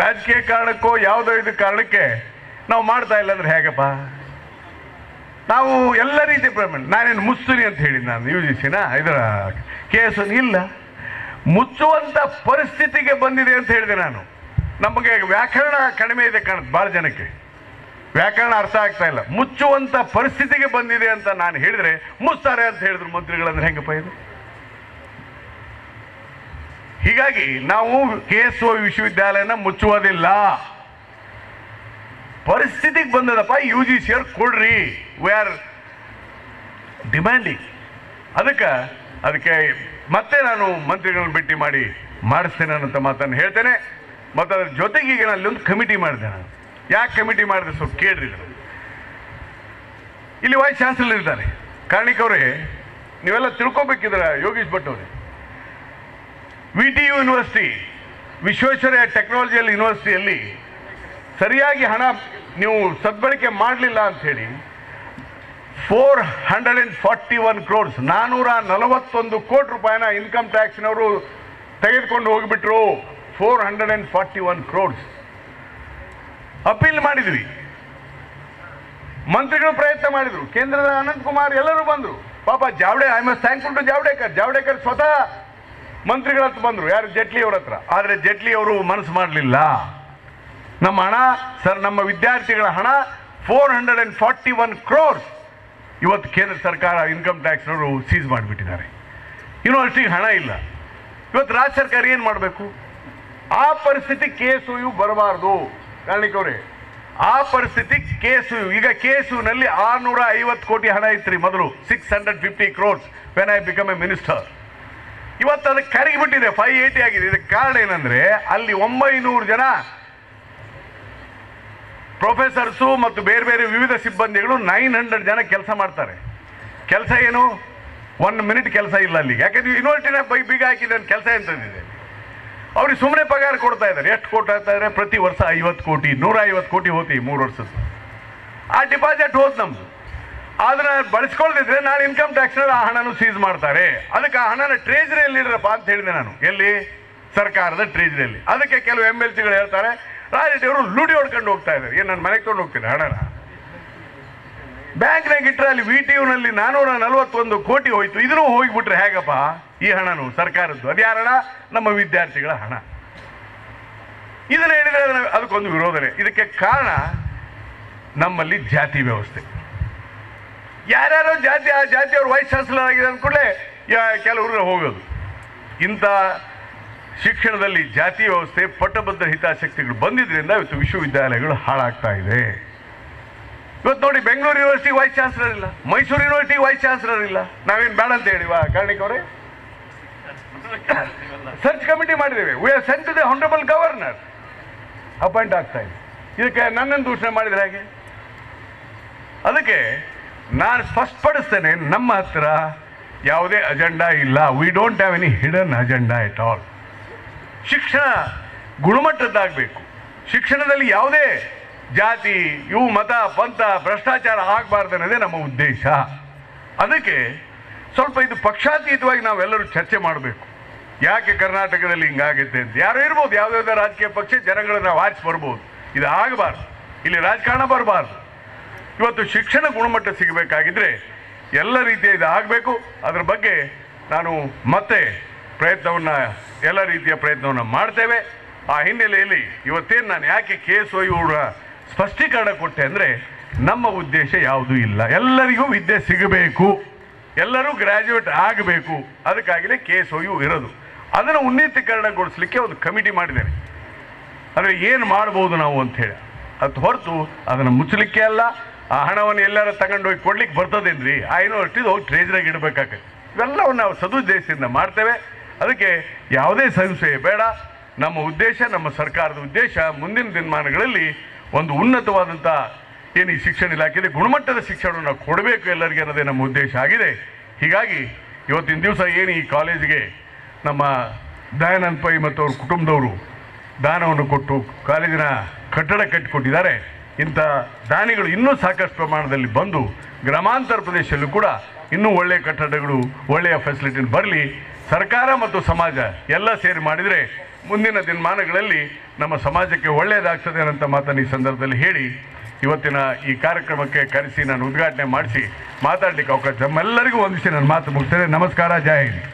ರಾಜಕೀಯ ಕಾರಣಕ್ಕೋ ಯಾವುದೋ ಇದು ಕಾರಣಕ್ಕೆ ನಾವು ಮಾಡ್ತಾ ಇಲ್ಲ ಅಂದ್ರೆ ಹೇಗಪ್ಪ? ನಾವು ಎಲ್ಲ ರೀತಿ ಪ್ರಮೆಂಟ್ ನಾನೇನು ಮುಚ್ಚುರಿ ಅಂತ ಹೇಳಿದ್ದು ನಾನು ಯು ಜಿ ಸಿನ ಇದರ ಕೇಸು ಇಲ್ಲ. ಮುಚ್ಚುವಂಥ ಪರಿಸ್ಥಿತಿಗೆ ಬಂದಿದೆ ಅಂತ ಹೇಳಿದೆ ನಾನು. ನಮಗೆ ವ್ಯಾಕರಣ ಕಡಿಮೆ ಇದೆ ಕಾಣುತ್ತೆ ಭಾಳ ಜನಕ್ಕೆ. ವ್ಯಾಕರಣ ಅರ್ಥ ಆಗ್ತಾ ಇಲ್ಲ. ಮುಚ್ಚುವಂಥ ಪರಿಸ್ಥಿತಿಗೆ ಬಂದಿದೆ ಅಂತ ನಾನು ಹೇಳಿದರೆ ಮುಚ್ತಾರೆ ಅಂತ ಹೇಳಿದ್ರು ಮಂತ್ರಿಗಳಂದ್ರೆ ಹೆಂಗಪ್ಪ ಇದು ಹೀಗಾಗಿ ನಾವು ಕೆ ಎಸ್ ಒ ವಿಶ್ವವಿದ್ಯಾಲಯನ ಮುಚ್ಚುವುದಿಲ್ಲ. ಪರಿಸ್ಥಿತಿಗೆ ಬಂದದಪ್ಪ ಯು ಜಿ ಸಿ ಅವ್ರು ಕೊಡ್ರಿ. ವಿ ಆರ್ ಡಿಮ್ಯಾಂಡಿಂಗ್ ಅದಕ್ಕೆ ಅದಕ್ಕೆ ಮತ್ತೆ ನಾನು ಮಂತ್ರಿಗಳನ್ನ ಭೇಟಿ ಮಾಡಿ ಮಾಡಿಸ್ತೇನೆ ಅನ್ನೋಂಥ ಮಾತನ್ನು ಹೇಳ್ತೇನೆ. ಮತ್ತು ಅದ್ರ ಜೊತೆಗೆ ಈಗ ನಾನು ಅಲ್ಲೊಂದು ಕಮಿಟಿ ಮಾಡಿದೆ ನಾನು. ಯಾಕೆ ಕಮಿಟಿ ಮಾಡಿದೆ ಸ್ವಲ್ಪ ಕೇಳ್ರಿ. ಇಲ್ಲಿ ವೈಸ್ ಚಾನ್ಸಲರ್ ಇದ್ದಾರೆ. ಅವರೇ, ನೀವೆಲ್ಲ ತಿಳ್ಕೊಬೇಕಿದ್ರೆ ಯೋಗೀಶ್ ಭಟ್ ಅವರೇ. V T U university Visvesvaraya technological ಯೂನಿವರ್ಸಿಟಿಯಲ್ಲಿ ಸರಿಯಾಗಿ ಹಣ ನೀವು ಸದ್ಬಳಕೆ ಮಾಡಲಿಲ್ಲ ಅಂಥೇಳಿ four hundred and forty one crores ನಾನ್ನೂರ ನಲವತ್ತೊಂದು ಕೋಟಿ ರೂಪಾಯಿನ ಇನ್ಕಮ್ ಟ್ಯಾಕ್ಸ್ನವರು ತೆಗೆದುಕೊಂಡು ಹೋಗಿಬಿಟ್ರು. Four hundred and forty one crores appeal ಮಾಡಿದ್ವಿ. ಮಂತ್ರಿಗಳು ಪ್ರಯತ್ನ ಮಾಡಿದ್ರು. ಕೇಂದ್ರದ ಅನಂತ್ ಕುಮಾರ್ ಎಲ್ಲರೂ ಬಂದರು. ಪಾಪ ಜಾವಡೆ I must thankful to Javadekar. Javadekar ಸ್ವತಃ ಮಂತ್ರಿಗಳ ಹತ್ರ ಬಂದರು. ಯಾರು, ಜೇಟ್ಲಿ ಅವ್ರ ಹತ್ರ. ಆದರೆ ಜೇಟ್ಲಿ ಅವರು ಮನಸ್ಸು ಮಾಡಲಿಲ್ಲ. ನಮ್ಮ ಹಣ, ಸರ್, ನಮ್ಮ ವಿದ್ಯಾರ್ಥಿಗಳ ಹಣ four hundred and forty one crores ಇವತ್ತು ಕೇಂದ್ರ ಸರ್ಕಾರ ಇನ್ಕಮ್ ಟ್ಯಾಕ್ಸ್ನವರು ಸೀಸ್ ಮಾಡಿಬಿಟ್ಟಿದ್ದಾರೆ. ಯೂನಿವರ್ಸಿಟಿಗೆ ಹಣ ಇಲ್ಲ. ಇವತ್ತು ರಾಜ್ಯ ಸರ್ಕಾರ ಏನು ಮಾಡಬೇಕು? ಆ ಪರಿಸ್ಥಿತಿ ಕೇಸು ಇವು ಬರಬಾರ್ದು. ಕಾರಣಿಕವ್ರೆ ಆ ಪರಿಸ್ಥಿತಿ ಕೇಸು, ಈಗ ಕೇಸುನಲ್ಲಿ ಆರುನೂರ ಐವತ್ತು ಕೋಟಿ ಹಣ ಇತ್ತು ಮೊದಲು six hundred fifty crores when I become a minister ಇವತ್ತು ಅದಕ್ಕೆ ಕರಗಿಬಿಟ್ಟಿದೆ ಫೈವ್ ಏಯ್ಟಿ ಆಗಿದೆ. ಇದಕ್ಕೆ ಕಾರಣ ಏನಂದರೆ, ಅಲ್ಲಿ ಒಂಬೈನೂರು ಜನ ಪ್ರೊಫೆಸರ್ಸು ಮತ್ತು ಬೇರೆ ಬೇರೆ ವಿವಿಧ ಸಿಬ್ಬಂದಿಗಳು ನೈನ್ ಹಂಡ್ರೆಡ್ ಜನ ಕೆಲಸ ಮಾಡ್ತಾರೆ. ಕೆಲಸ ಏನು? ಒನ್ ಮಿನಿಟ್ ಕೆಲಸ ಇಲ್ಲ ಅಲ್ಲಿಗೆ. ಯಾಕಂದ್ರೆ ಯೂನಿವರ್ಸಿಟಿನ ಬೈ ಬೀಗ ಹಾಕಿದ ಕೆಲಸ ಎಂತಂದಿದೆ ಅವ್ರಿಗೆ ಸುಮ್ಮನೆ ಪಗಾರ ಕೊಡ್ತಾ ಇದ್ದಾರೆ. ಎಷ್ಟು ಕೊಡ್ತಾ ಇದ್ದಾರೆ ಪ್ರತಿ ವರ್ಷ ಐವತ್ತು ಕೋಟಿ, ನೂರ ಐವತ್ತು ಕೋಟಿ ಹೋತಿ ಮೂರು ವರ್ಷ ಆ ಡಿಪಾಸಿಟ್ ಹೋದ್ ನಮ್ದು. ಅದನ್ನ ಬಳಸ್ಕೊಳ್ದಿದ್ರೆ ನಾಳೆ ಇನ್ಕಮ್ ಟ್ಯಾಕ್ಸ್ನಲ್ಲಿ ಆ ಹಣನು ಸೀಸ್ ಮಾಡ್ತಾರೆ. ಅದಕ್ಕೆ ಆ ಹಣನ ಟ್ರೇಜರಿಯಲ್ಲಿ ಇಡ್ರಪ್ಪ ಅಂತ ಹೇಳಿದೆ ನಾನು. ಎಲ್ಲಿ? ಸರ್ಕಾರದ ಟ್ರೇಜರಿಯಲ್ಲಿ ಅದಕ್ಕೆ ಕೆಲವು ಎಂ ಎಲ್ ಸಿಗಳು ಹೇಳ್ತಾರೆ ರಾಜರೆಡ್ಡಿ ಅವರು ಲೂಡಿ ಹೊಡ್ಕೊಂಡು ಹೋಗ್ತಾ ಇದ್ದಾರೆ. ಏನು ನನ್ನ ಮನೆಗೆ ತೊಗೊಂಡು ಹೋಗ್ತೀನಿ, ಹಣನ? ಬ್ಯಾಂಕ್ನಾಗ ಇಟ್ಟರೆ ಅಲ್ಲಿ ವಿ ಟಿ ಯುನಲ್ಲಿ ನಾನೂರ ನಲವತ್ತೊಂದು ಕೋಟಿ ಹೋಯ್ತು. ಇದನ್ನು ಹೋಗಿಬಿಟ್ರೆ ಹೇಗಪ್ಪ? ಈ ಹಣನು, ಸರ್ಕಾರದ್ದು. ಅದು ಯಾರ ಹಣ ನಮ್ಮ ವಿದ್ಯಾರ್ಥಿಗಳ ಹಣ. ಇದನ್ನ ಹೇಳಿದ್ರೆ ಅದಕ್ಕೊಂದು ವಿರೋಧನೆ. ಇದಕ್ಕೆ ಕಾರಣ ನಮ್ಮಲ್ಲಿ ಜಾತಿ ವ್ಯವಸ್ಥೆ. ಯಾರ್ಯಾರೋ ಜಾತಿ ಆ ಜಾತಿಯವರು ವೈಸ್ ಚಾನ್ಸಲರ್ ಆಗಿದೆ ಅಂದ್ಕೂಡಲೇ ಕೆಲವರು ಹೋಗೋದು. ಇಂಥ ಶಿಕ್ಷಣದಲ್ಲಿ ಜಾತಿ ವ್ಯವಸ್ಥೆ ಪಟ್ಟಭದ್ರ ಹಿತಾಸಕ್ತಿಗಳು ಬಂದಿದ್ದರಿಂದ ಇವತ್ತು ವಿಶ್ವವಿದ್ಯಾಲಯಗಳು ಹಾಳಾಗ್ತಾ ಇದೆ. ಇವತ್ತು ನೋಡಿ ಬೆಂಗಳೂರು ಯೂನಿವರ್ಸಿಟಿ ವೈಸ್ ಚಾನ್ಸಲರ್ ಇಲ್ಲ, ಮೈಸೂರು ಯೂನಿವರ್ಸಿಟಿ ವೈಸ್ ಚಾನ್ಸಲರ್ ಇಲ್ಲ. ನಾವೇನು ಬೇಡ ಅಂತ ಹೇಳಿವಾ ಕಾರ್ಣಿಕ್ ಸರ್ಚ್ ಕಮಿಟಿ ಮಾಡಿದ್ದೇವೆ. We are sent the honourable governor appoint ಆಗ್ತಾ ಇದೆ. ಇದಕ್ಕೆ ನನ್ನನ್ನು ದೂಷಣೆ ಮಾಡಿದ್ರೆ ಹಾಗೆ? ಅದಕ್ಕೆ ನಾನು ಸ್ಪಷ್ಟಪಡಿಸ್ತೇನೆ, ನಮ್ಮ ಹತ್ರ ಯಾವುದೇ ಅಜೆಂಡಾ ಇಲ್ಲ. We don't have any hidden agenda at all ಶಿಕ್ಷಣ ಗುಣಮಟ್ಟದ್ದಾಗಬೇಕು. ಶಿಕ್ಷಣದಲ್ಲಿ ಯಾವುದೇ ಜಾತಿ, ಇವು ಮತ, ಪಂಥ, ಭ್ರಷ್ಟಾಚಾರ ಆಗಬಾರ್ದು ಅನ್ನೋದೇ ನಮ್ಮ ಉದ್ದೇಶ. ಅದಕ್ಕೆ ಸ್ವಲ್ಪ ಇದು ಪಕ್ಷಾತೀತವಾಗಿ ನಾವೆಲ್ಲರೂ ಚರ್ಚೆ ಮಾಡಬೇಕು. ಯಾಕೆ ಕರ್ನಾಟಕದಲ್ಲಿ ಹಿಂಗಾಗುತ್ತೆ ಅಂತ. ಯಾರು ಇರ್ಬೋದು ಯಾವುದಾವ್ದೋ ರಾಜಕೀಯ ಪಕ್ಷ ಜನಗಳನ್ನ ವಾಚ್ ಬರ್ಬೋದು. ಇದು ಆಗಬಾರ್ದು. ಇಲ್ಲಿ ರಾಜಕಾರಣ ಬರಬಾರ್ದು. ಇವತ್ತು ಶಿಕ್ಷಣ ಗುಣಮಟ್ಟ ಸಿಗಬೇಕಾಗಿದ್ದರೆ ಎಲ್ಲ ರೀತಿಯ ಇದು ಆಗಬೇಕು. ಅದರ ಬಗ್ಗೆ ನಾನು ಮತ್ತೆ ಪ್ರಯತ್ನವನ್ನು, ಎಲ್ಲ ರೀತಿಯ ಪ್ರಯತ್ನವನ್ನು ಮಾಡ್ತೇವೆ. ಆ ಹಿನ್ನೆಲೆಯಲ್ಲಿ ಇವತ್ತೇನು ನಾನು ಯಾಕೆ ಕೆ ಎಸ್ ಇವರ ಸ್ಪಷ್ಟೀಕರಣ ಕೊಟ್ಟೆ ಅಂದರೆ, ನಮ್ಮ ಉದ್ದೇಶ ಯಾವುದೂ ಇಲ್ಲ. ಎಲ್ಲರಿಗೂ ವಿದ್ಯೆ ಸಿಗಬೇಕು. ಎಲ್ಲರೂ ಗ್ರ್ಯಾಜುಯೇಟ್ ಆಗಬೇಕು. ಅದಕ್ಕಾಗಲೇ ಕೆ ಎಸ್ ಇರೋದು. ಅದನ್ನು ಉನ್ನತೀಕರಣಗೊಳಿಸಲಿಕ್ಕೆ ಒಂದು ಕಮಿಟಿ ಮಾಡಿದ್ದೇನೆ. ಅಂದರೆ ಏನು ಮಾಡ್ಬೋದು ನಾವು ಅಂಥೇಳಿ ಅದು ಹೊರತು ಅದನ್ನು ಮುಚ್ಚಲಿಕ್ಕೆ ಅಲ್ಲ, ಆ ಹಣವನ್ನು ಎಲ್ಲಾರ ತಗೊಂಡೋಗಿ ಕೊಡ್ಲಿಕ್ಕೆ ಬರ್ತದೇನ್ರಿ? ಆ ಯೂನಿವರ್ಸಿಟಿದು ಹೋಗಿ ಟ್ರೇಜರಾಗಿ ಇಡಬೇಕಾಗತ್ತೆ. ಇವೆಲ್ಲವನ್ನು ನಾವು ಸದುದ್ದೇಶದಿಂದ ಮಾಡ್ತೇವೆ. ಅದಕ್ಕೆ ಯಾವುದೇ ಸಂಶಯ ಬೇಡ. ನಮ್ಮ ಉದ್ದೇಶ, ನಮ್ಮ ಸರ್ಕಾರದ ಉದ್ದೇಶ ಮುಂದಿನ ದಿನಮಾನಗಳಲ್ಲಿ ಒಂದು ಉನ್ನತವಾದಂಥ ಏನು ಈ ಶಿಕ್ಷಣ ಇಲಾಖೆ ಇದೆ ಗುಣಮಟ್ಟದ ಶಿಕ್ಷಣವನ್ನು ಕೊಡಬೇಕು ಎಲ್ಲರಿಗೆ ಅನ್ನೋದೇ ನಮ್ಮ ಉದ್ದೇಶ ಆಗಿದೆ. ಹೀಗಾಗಿ ಇವತ್ತಿನ ದಿವಸ ಏನು ಈ ಕಾಲೇಜಿಗೆ ನಮ್ಮ ದಯಾನಂದ್ ಪೈ ಮತ್ತು ಅವ್ರ ಕುಟುಂಬದವರು ದಾನವನ್ನು ಕೊಟ್ಟು ಕಾಲೇಜಿನ ಕಟ್ಟಡ ಕಟ್ಟಿಕೊಟ್ಟಿದ್ದಾರೆ. ಇಂಥ ದಾನಿಗಳು ಇನ್ನೂ ಸಾಕಷ್ಟು ಪ್ರಮಾಣದಲ್ಲಿ ಬಂದು ಗ್ರಾಮಾಂತರ ಪ್ರದೇಶದಲ್ಲೂ ಕೂಡ ಇನ್ನೂ ಒಳ್ಳೆಯ ಕಟ್ಟಡಗಳು, ಒಳ್ಳೆಯ ಫೆಸಿಲಿಟಿ ಬರಲಿ. ಸರ್ಕಾರ ಮತ್ತು ಸಮಾಜ ಎಲ್ಲ ಸೇರಿ ಮಾಡಿದರೆ ಮುಂದಿನ ದಿನಮಾನಗಳಲ್ಲಿ ನಮ್ಮ ಸಮಾಜಕ್ಕೆ ಒಳ್ಳೆಯದಾಗ್ತದೆ ಅನ್ನೋಂಥ ಮಾತನ್ನು ಈ ಸಂದರ್ಭದಲ್ಲಿ ಹೇಳಿ ಇವತ್ತಿನ ಈ ಕಾರ್ಯಕ್ರಮಕ್ಕೆ ಕರೆಸಿ ನಾನು ಉದ್ಘಾಟನೆ ಮಾಡಿಸಿ ಮಾತಾಡಲಿಕ್ಕೆ ಅವಕಾಶ ನಮ್ಮೆಲ್ಲರಿಗೂ ಒಂದಿಸಿ ನನ್ನ ಮಾತು ಮುಗಿಸ್ತೇನೆ ನಮಸ್ಕಾರ ಜಯ ಹಿಂದ್.